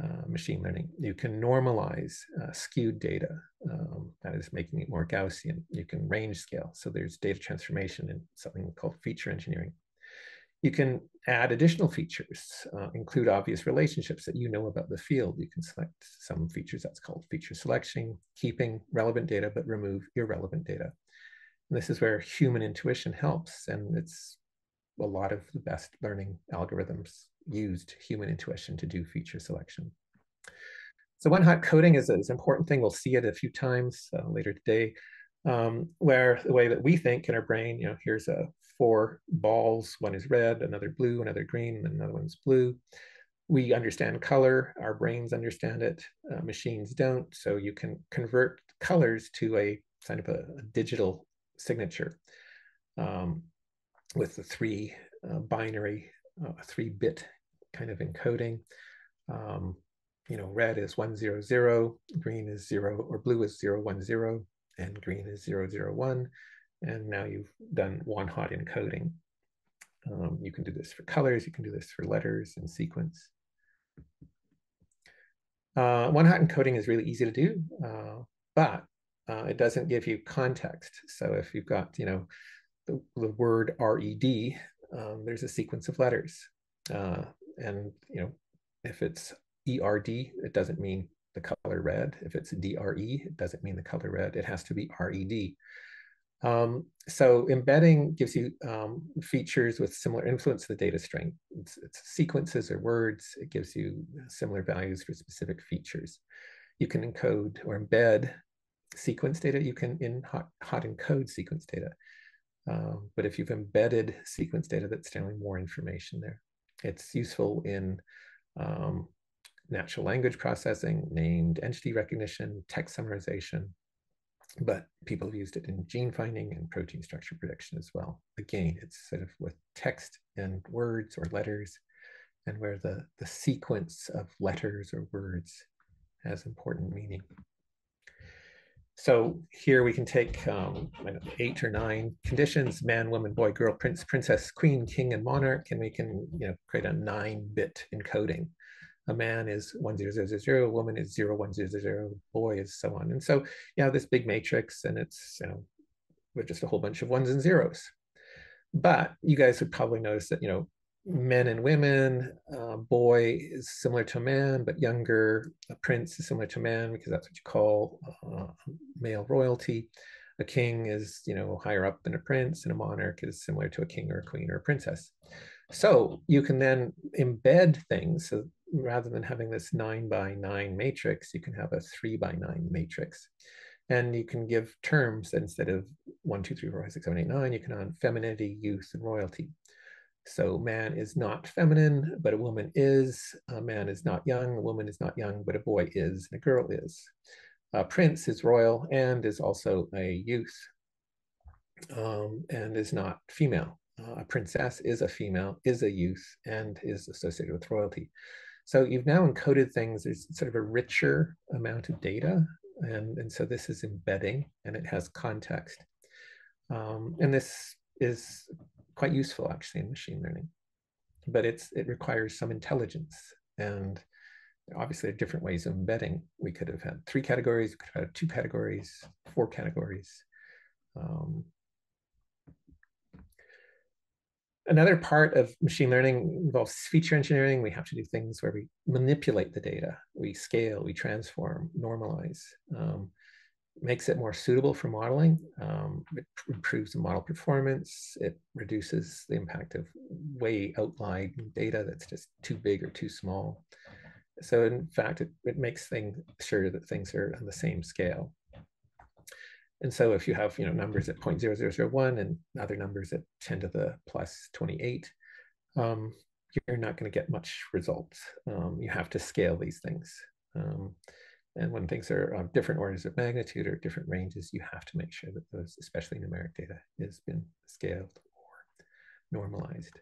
uh, machine learning. You can normalize uh, skewed data, um, that is making it more Gaussian. You can range scale. So there's data transformation in something called feature engineering. You can add additional features, uh, include obvious relationships that you know about the field. You can select some features that's called feature selection, keeping relevant data, but remove irrelevant data. And this is where human intuition helps. And it's a lot of the best learning algorithms used human intuition to do feature selection. So one hot coding is, is an important thing. We'll see it a few times uh, later today, um, where the way that we think in our brain, you know, here's a four balls. One is red, another blue, another green, and another one's blue. We understand color, our brains understand it, uh, machines don't. So you can convert colors to a kind of a, a digital signature um, with the three uh, binary, uh, three bit kind of encoding. Um, you know, red is 100, green is zero, or blue is 010, and green is 001 and now you've done one hot encoding. Um, you can do this for colors, you can do this for letters and sequence. Uh, one hot encoding is really easy to do, uh, but uh, it doesn't give you context. So if you've got, you know, the, the word RED, um, there's a sequence of letters. Uh, and, you know, if it's ERD, it doesn't mean the color red. If it's DRE, it doesn't mean the color red. It has to be RED. Um, so embedding gives you um, features with similar influence to the data string. It's, it's, sequences or words. It gives you similar values for specific features. You can encode or embed sequence data. You can in hot, hot encode sequence data. Um, but if you've embedded sequence data, that's generally more information there. It's useful in um, natural language processing, named entity recognition, text summarization, but people have used it in gene finding and protein structure prediction as well. Again, it's sort of with text and words or letters, and where the, the sequence of letters or words has important meaning. So here we can take um, eight or nine conditions, man, woman, boy, girl, prince, princess, queen, king, and monarch, and we can you know, create a nine-bit encoding a man is 10000, a woman is 01000, boy is so on. And so you have this big matrix and it's, you know, with just a whole bunch of ones and zeros. But you guys would probably notice that, you know, men and women, uh, boy is similar to a man, but younger, a prince is similar to a man because that's what you call uh, male royalty. A king is, you know, higher up than a prince, and a monarch is similar to a king or a queen or a princess. So you can then embed things. So rather than having this nine by nine matrix, you can have a three by nine matrix. And you can give terms instead of one, two, three, four, five, six, seven, eight, nine, you can have femininity, youth, and royalty. So man is not feminine, but a woman is. A man is not young, a woman is not young, but a boy is, and a girl is. A prince is royal and is also a youth um, and is not female. Uh, a princess is a female, is a youth, and is associated with royalty. So you've now encoded things, there's sort of a richer amount of data. And, and so this is embedding and it has context. Um, and this is quite useful actually in machine learning, but it's it requires some intelligence. And obviously there are different ways of embedding. We could have had three categories, we could have had two categories, four categories. Um, Another part of machine learning involves feature engineering. We have to do things where we manipulate the data, we scale, we transform, normalize. Um, makes it more suitable for modeling. Um, it improves the model performance. It reduces the impact of way outlying data that's just too big or too small. So in fact, it, it makes things sure that things are on the same scale. And so if you have you know numbers at 0.0001 and other numbers at 10 to the plus 28, um, you're not going to get much results. Um, you have to scale these things. Um, and when things are of different orders of magnitude or different ranges, you have to make sure that those, especially numeric data, has been scaled or normalized.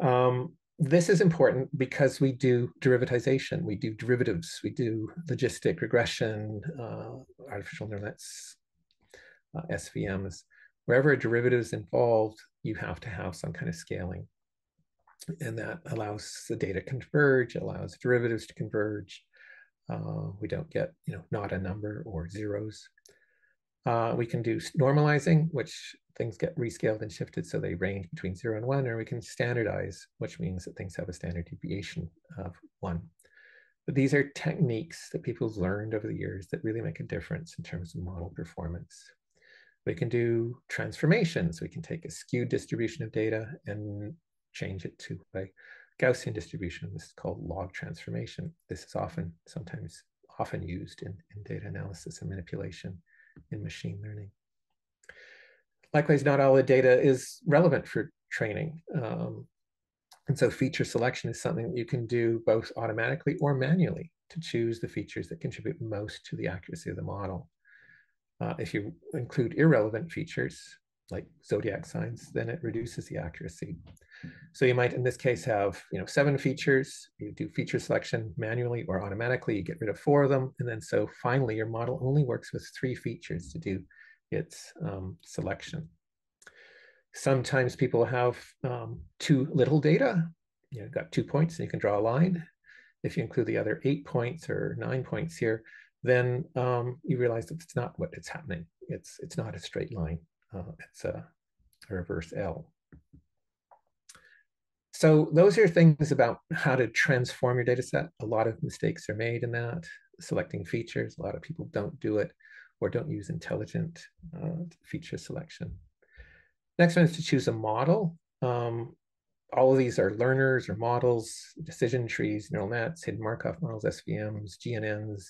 Um, this is important because we do derivatization, we do derivatives, we do logistic regression, uh, artificial neural nets, uh, SVMs. Wherever a derivative is involved, you have to have some kind of scaling. and that allows the data converge, allows derivatives to converge. Uh, we don't get, you know, not a number or zeros. Uh, we can do normalizing, which things get rescaled and shifted so they range between zero and one, or we can standardize, which means that things have a standard deviation of one. But these are techniques that people have learned over the years that really make a difference in terms of model performance. We can do transformations. We can take a skewed distribution of data and change it to a Gaussian distribution. This is called log transformation. This is often, sometimes often used in, in data analysis and manipulation in machine learning. Likewise, not all the data is relevant for training. Um, and so feature selection is something that you can do both automatically or manually to choose the features that contribute most to the accuracy of the model. Uh, if you include irrelevant features like zodiac signs, then it reduces the accuracy. So you might, in this case, have you know seven features. You do feature selection manually or automatically. You get rid of four of them, and then so finally your model only works with three features to do its um, selection. Sometimes people have um, too little data. You've got two points and you can draw a line. If you include the other eight points or nine points here, then um, you realize that it's not what it's happening. It's it's not a straight line. Uh, it's a, a reverse L. So those are things about how to transform your data set. A lot of mistakes are made in that, selecting features. A lot of people don't do it or don't use intelligent uh, feature selection. Next one is to choose a model. Um, all of these are learners or models, decision trees, neural nets, hidden Markov models, SVMs, GNNs,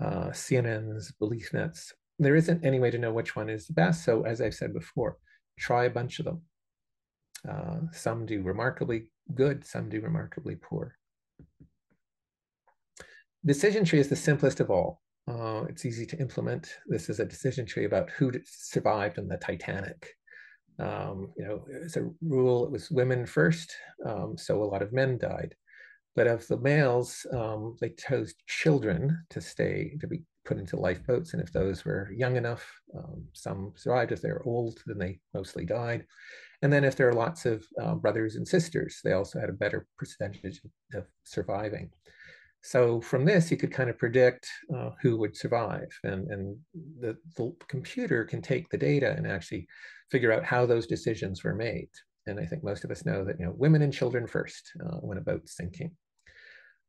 uh, CNNs, belief nets. There isn't any way to know which one is the best. So as I've said before, try a bunch of them. Uh, some do remarkably good, some do remarkably poor. Decision tree is the simplest of all. Uh, it's easy to implement. This is a decision tree about who survived in the Titanic. Um, you know, as a rule, it was women first, um, so a lot of men died. But of the males, um, they chose children to stay, to be put into lifeboats. And if those were young enough, um, some survived. If they were old, then they mostly died. And then if there are lots of uh, brothers and sisters, they also had a better percentage of surviving. So from this, you could kind of predict uh, who would survive. And, and the, the computer can take the data and actually figure out how those decisions were made. And I think most of us know that you know women and children first uh, when a boat's sinking.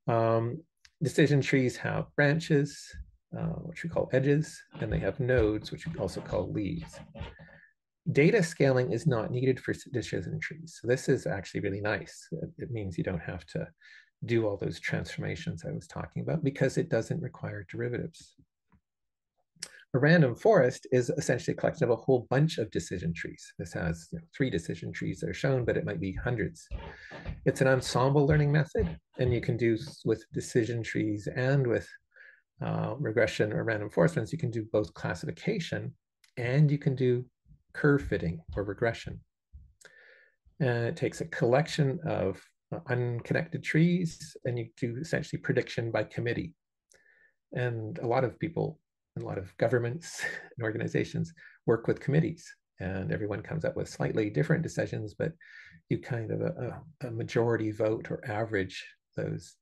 Um, decision trees have branches, uh, which we call edges, and they have nodes, which we also call leaves. Data scaling is not needed for decision trees. So this is actually really nice. It, it means you don't have to do all those transformations I was talking about because it doesn't require derivatives. A random forest is essentially a collection of a whole bunch of decision trees. This has you know, three decision trees that are shown, but it might be hundreds. It's an ensemble learning method, and you can do with decision trees and with uh, regression or random forest ones, you can do both classification and you can do curve fitting or regression. And it takes a collection of unconnected trees and you do essentially prediction by committee. And a lot of people a lot of governments and organizations work with committees and everyone comes up with slightly different decisions, but you kind of a, a majority vote or average those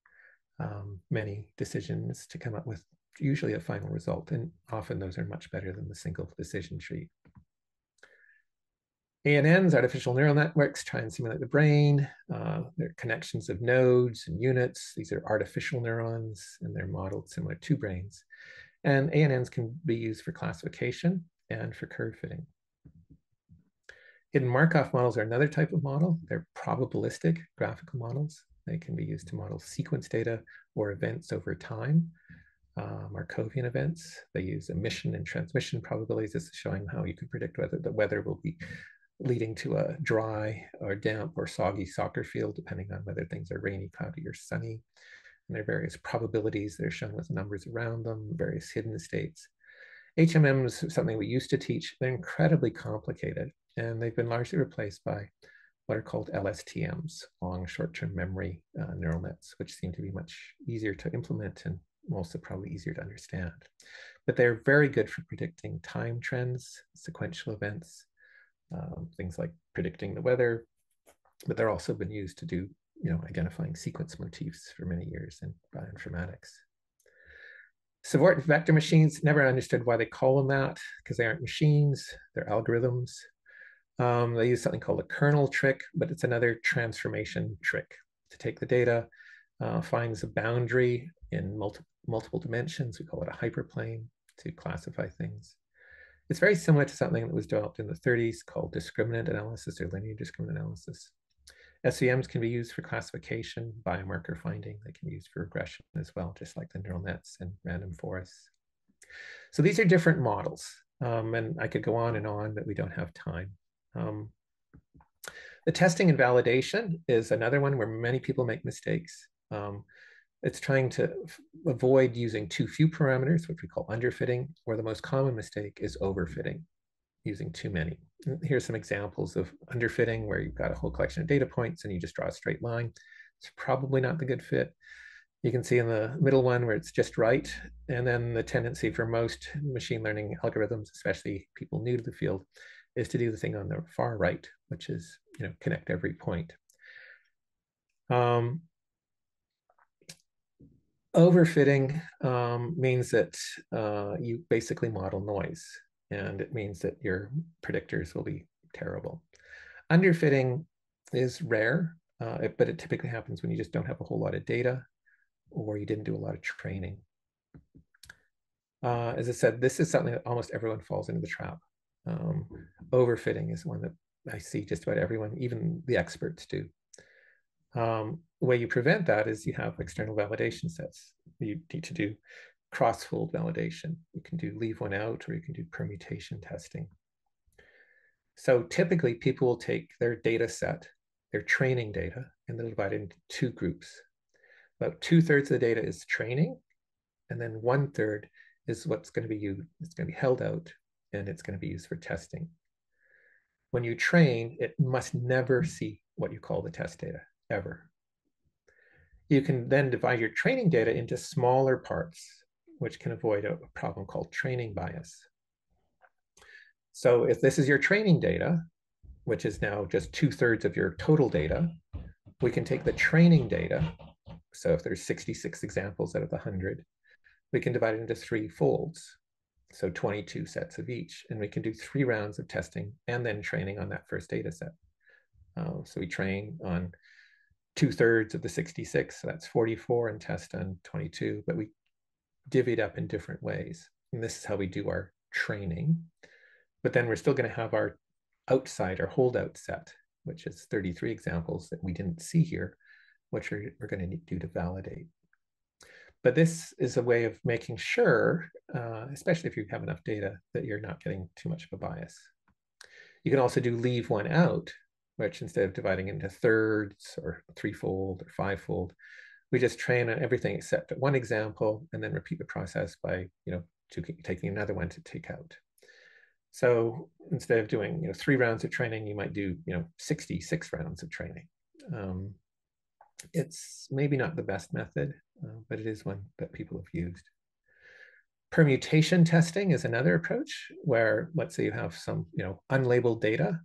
um, many decisions to come up with usually a final result. And often those are much better than the single decision tree. ANNs, artificial neural networks, try and simulate the brain. Uh, they're connections of nodes and units. These are artificial neurons, and they're modeled similar to brains. And ANNs can be used for classification and for curve fitting. Hidden Markov models are another type of model. They're probabilistic graphical models. They can be used to model sequence data or events over time, uh, Markovian events. They use emission and transmission probabilities as showing how you can predict whether the weather will be leading to a dry or damp or soggy soccer field, depending on whether things are rainy, cloudy, or sunny. And there are various probabilities that are shown with numbers around them, various hidden states. HMM is something we used to teach. They're incredibly complicated, and they've been largely replaced by what are called LSTMs, long short-term memory uh, neural nets, which seem to be much easier to implement and also probably easier to understand. But they're very good for predicting time trends, sequential events, um, things like predicting the weather, but they're also been used to do, you know, identifying sequence motifs for many years in bioinformatics. Support vector machines, never understood why they call them that, because they aren't machines, they're algorithms. Um, they use something called a kernel trick, but it's another transformation trick to take the data, uh, finds a boundary in multi multiple dimensions. We call it a hyperplane to classify things. It's very similar to something that was developed in the 30s called discriminant analysis or linear discriminant analysis. SVMs can be used for classification, biomarker finding. They can be used for regression as well, just like the neural nets and random forests. So these are different models. Um, and I could go on and on, but we don't have time. Um, the testing and validation is another one where many people make mistakes. Um, it's trying to avoid using too few parameters, which we call underfitting, or the most common mistake is overfitting, using too many. Here's some examples of underfitting where you've got a whole collection of data points and you just draw a straight line. It's probably not the good fit. You can see in the middle one where it's just right. And then the tendency for most machine learning algorithms, especially people new to the field, is to do the thing on the far right, which is you know connect every point. Um, overfitting um, means that uh, you basically model noise, and it means that your predictors will be terrible. Underfitting is rare, uh, it, but it typically happens when you just don't have a whole lot of data or you didn't do a lot of training. Uh, as I said, this is something that almost everyone falls into the trap. Um, overfitting is one that I see just about everyone, even the experts do. Um, the way you prevent that is you have external validation sets. You need to do cross-fold validation. You can do leave one out or you can do permutation testing. So typically people will take their data set, their training data, and they'll divide it into two groups. About two thirds of the data is training, and then one third is what's going to be used, it's going to be held out and it's going to be used for testing. When you train, it must never see what you call the test data, ever. You can then divide your training data into smaller parts, which can avoid a problem called training bias. So if this is your training data, which is now just two thirds of your total data, we can take the training data. So if there's 66 examples out of the 100, we can divide it into three folds so 22 sets of each. And we can do three rounds of testing and then training on that first data set. Uh, so we train on two thirds of the 66, so that's 44, and test on 22, but we divvy it up in different ways. And this is how we do our training. But then we're still going to have our outside or holdout set, which is 33 examples that we didn't see here, which we're, we're going to do to validate. But this is a way of making sure, uh, especially if you have enough data, that you're not getting too much of a bias. You can also do leave one out, which instead of dividing into thirds or threefold or fivefold, we just train on everything except one example and then repeat the process by, you know, taking another one to take out. So instead of doing, you know, three rounds of training, you might do, you know, 66 rounds of training. Um, it's maybe not the best method, uh, but it is one that people have used. Permutation testing is another approach where, let's say you have some, you know, unlabeled data.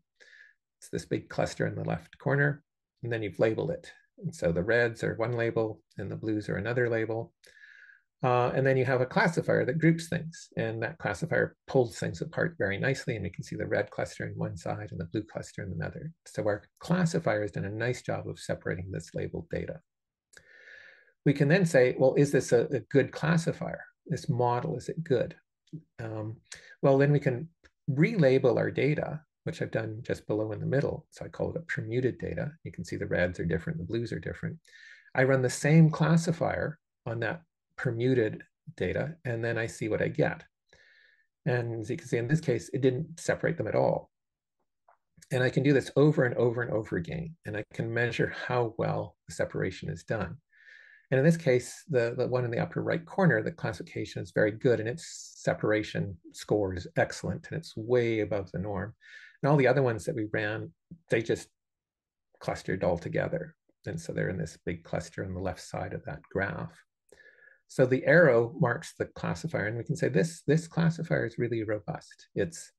It's this big cluster in the left corner, and then you've labeled it. And so the reds are one label and the blues are another label. Uh, and then you have a classifier that groups things, and that classifier pulls things apart very nicely. And we can see the red cluster in one side and the blue cluster in another. So our classifier has done a nice job of separating this labeled data. We can then say, well, is this a, a good classifier? This model, is it good? Um, well, then we can relabel our data, which I've done just below in the middle. So I call it a permuted data. You can see the reds are different, the blues are different. I run the same classifier on that permuted data, and then I see what I get. And as you can see in this case, it didn't separate them at all. And I can do this over and over and over again, and I can measure how well the separation is done. And in this case, the, the one in the upper right corner, the classification is very good and its separation score is excellent and it's way above the norm. And all the other ones that we ran, they just clustered all together. And so they're in this big cluster on the left side of that graph. So the arrow marks the classifier, and we can say this, this classifier is really robust. It's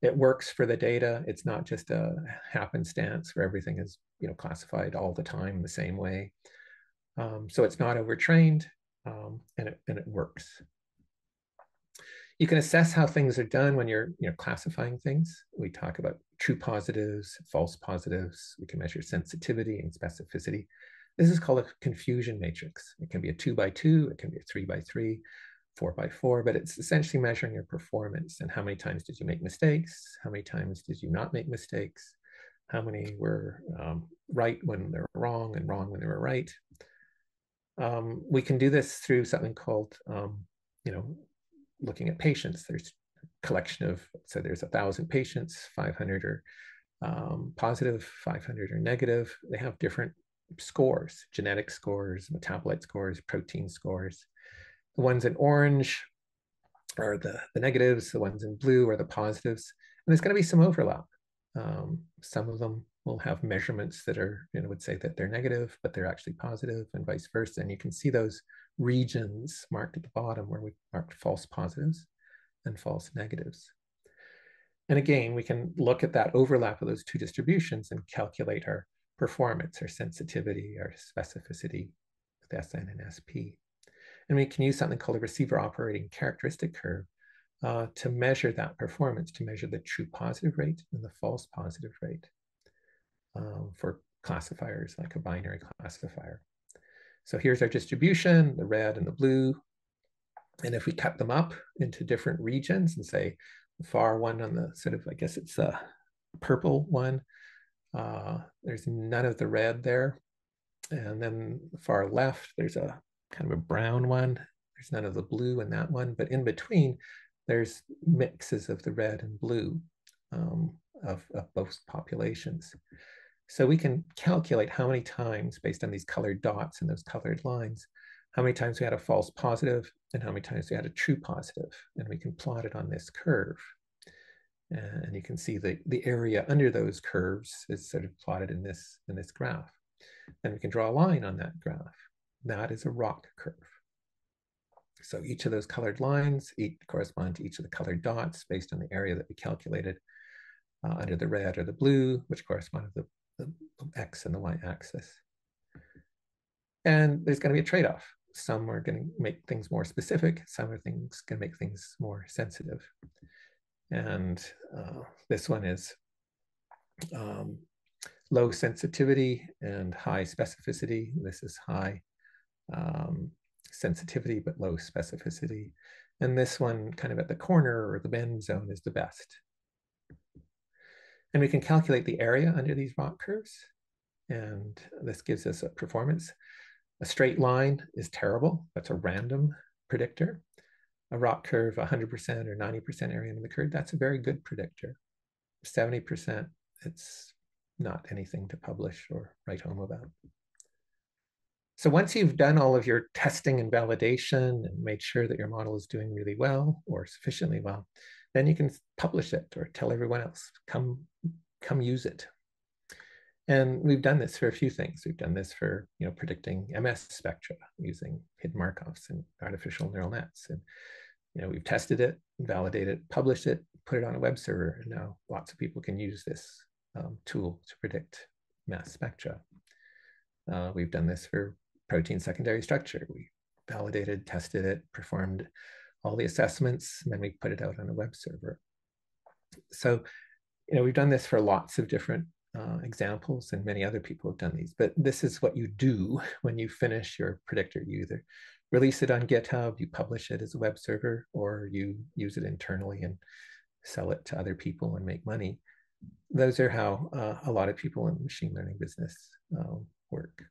it works for the data. It's not just a happenstance where everything is you know classified all the time the same way. Um, so it's not overtrained um, and, it, and it works. You can assess how things are done when you're you know, classifying things. We talk about true positives, false positives. We can measure sensitivity and specificity. This is called a confusion matrix. It can be a two by two, it can be a three by three, four by four, but it's essentially measuring your performance and how many times did you make mistakes? How many times did you not make mistakes? How many were um, right when they were wrong and wrong when they were right? Um, we can do this through something called, um, you know, looking at patients. There's a collection of, so there's a thousand patients, 500 are um, positive, 500 are negative. They have different scores, genetic scores, metabolite scores, protein scores. The ones in orange are the, the negatives, the ones in blue are the positives. And there's going to be some overlap. Um, some of them will have measurements that are, you know, would say that they're negative, but they're actually positive and vice versa. And you can see those regions marked at the bottom where we marked false positives and false negatives. And again, we can look at that overlap of those two distributions and calculate our performance, our sensitivity, our specificity with SN and SP. And we can use something called a receiver operating characteristic curve uh, to measure that performance, to measure the true positive rate and the false positive rate um, for classifiers like a binary classifier. So here's our distribution, the red and the blue. And if we cut them up into different regions and say the far one on the sort of, I guess it's a purple one, uh, there's none of the red there. And then the far left, there's a kind of a brown one. There's none of the blue in that one, but in between, there's mixes of the red and blue um, of, of both populations. So we can calculate how many times, based on these colored dots and those colored lines, how many times we had a false positive and how many times we had a true positive. And we can plot it on this curve. And you can see the, the area under those curves is sort of plotted in this, in this graph. And we can draw a line on that graph. That is a ROC curve. So each of those colored lines each correspond to each of the colored dots based on the area that we calculated uh, under the red or the blue, which correspond to the the x and the y axis. And there's going to be a trade-off. Some are going to make things more specific. Some are things going to make things more sensitive. And uh, this one is um, low sensitivity and high specificity. This is high um, sensitivity, but low specificity. And this one kind of at the corner or the bend zone is the best. And we can calculate the area under these ROC curves. And this gives us a performance. A straight line is terrible. That's a random predictor. A ROC curve, 100% or 90% area under the curve, that's a very good predictor. 70%, it's not anything to publish or write home about. So once you've done all of your testing and validation and made sure that your model is doing really well or sufficiently well, then you can publish it or tell everyone else, come, come use it. And we've done this for a few things. We've done this for, you know, predicting MS spectra using hidden Markovs and artificial neural nets. And, you know, we've tested it, validated it, published it, put it on a web server. And now lots of people can use this um, tool to predict mass spectra. Uh, we've done this for protein secondary structure. We validated, tested it, performed all the assessments, and then we put it out on a web server. So, you know, we've done this for lots of different uh, examples, and many other people have done these. But this is what you do when you finish your predictor. You either release it on GitHub, you publish it as a web server, or you use it internally and sell it to other people and make money. Those are how uh, a lot of people in the machine learning business uh, work.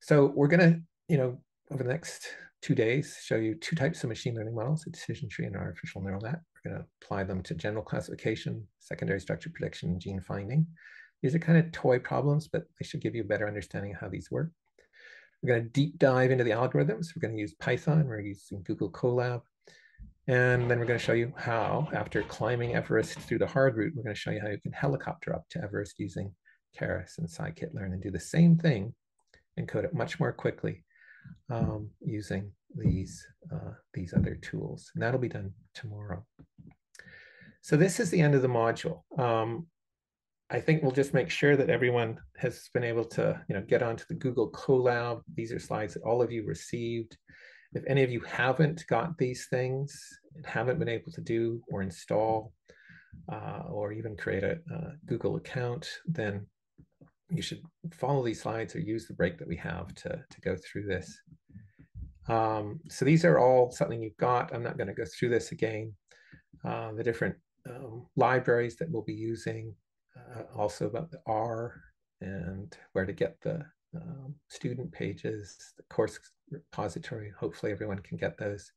So we're going to, you know, over the next two days, show you two types of machine learning models, a decision tree and an artificial neural net. We're going to apply them to general classification, secondary structure prediction, and gene finding. These are kind of toy problems, but they should give you a better understanding of how these work. We're going to deep dive into the algorithms. We're going to use Python. We're using Google Colab. And then we're going to show you how, after climbing Everest through the hard route, we're going to show you how you can helicopter up to Everest using Keras and scikit-learn and do the same thing and code it much more quickly um, using these, uh, these other tools. And that'll be done tomorrow. So this is the end of the module. Um, I think we'll just make sure that everyone has been able to, you know, get onto the Google Colab. These are slides that all of you received. If any of you haven't got these things and haven't been able to do or install uh, or even create a, a Google account, then you should follow these slides or use the break that we have to, to go through this. Um, so these are all something you've got. I'm not going to go through this again. Uh, the different um, libraries that we'll be using, uh, also about the R and where to get the um, student pages, the course repository. Hopefully everyone can get those.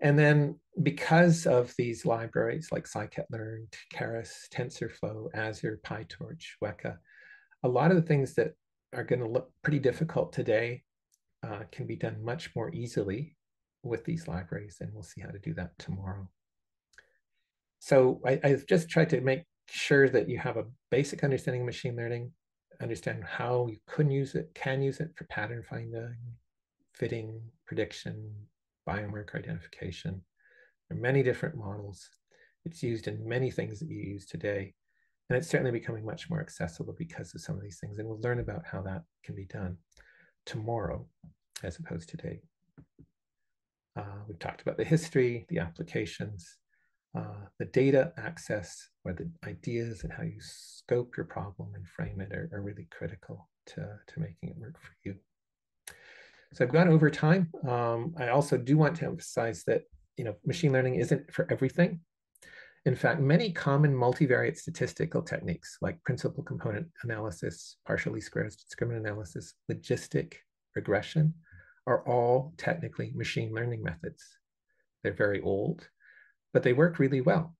And then because of these libraries like scikit-learn, Keras, TensorFlow, Azure, PyTorch, Weka, a lot of the things that are going to look pretty difficult today uh, can be done much more easily with these libraries, and we'll see how to do that tomorrow. So I, I've just tried to make sure that you have a basic understanding of machine learning, understand how you can use it, can use it for pattern finding, fitting, prediction, biomarker identification. There are many different models. It's used in many things that you use today. And it's certainly becoming much more accessible because of some of these things. And we'll learn about how that can be done tomorrow as opposed to today. Uh, we've talked about the history, the applications, uh, the data access or the ideas and how you scope your problem and frame it are, are really critical to, to making it work for you. So I've gone over time. Um, I also do want to emphasize that you know machine learning isn't for everything. In fact, many common multivariate statistical techniques like principal component analysis, partial least squares discriminant analysis, logistic regression are all technically machine learning methods. They're very old, but they work really well.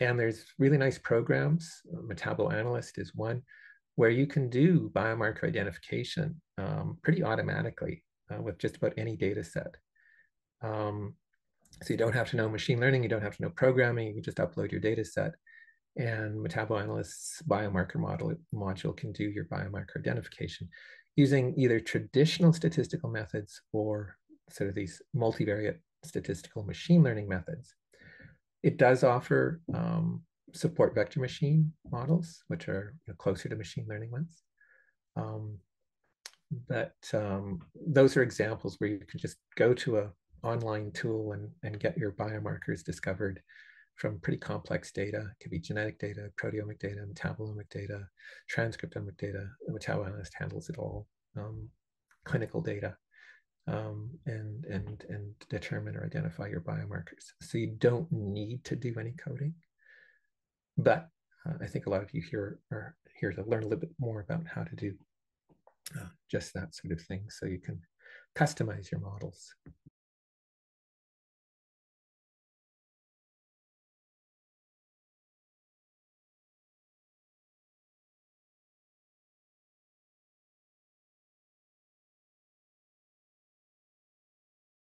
And there's really nice programs. MetaboAnalyst is one where you can do biomarker identification um, pretty automatically uh, with just about any data set. Um, so you don't have to know machine learning, you don't have to know programming, you just upload your data set and MetaboAnalyst's biomarker model module can do your biomarker identification using either traditional statistical methods or sort of these multivariate statistical machine learning methods. It does offer um, support vector machine models, which are you know, closer to machine learning ones. Um, but um, those are examples where you can just go to a online tool and, and get your biomarkers discovered from pretty complex data. It could be genetic data, proteomic data, metabolomic data, transcriptomic data. The MetaboAnalyst handles it all. Um, clinical data, um, and and and determine or identify your biomarkers. So you don't need to do any coding, but uh, I think a lot of you here are here to learn a little bit more about how to do uh, just that sort of thing, so you can customize your models.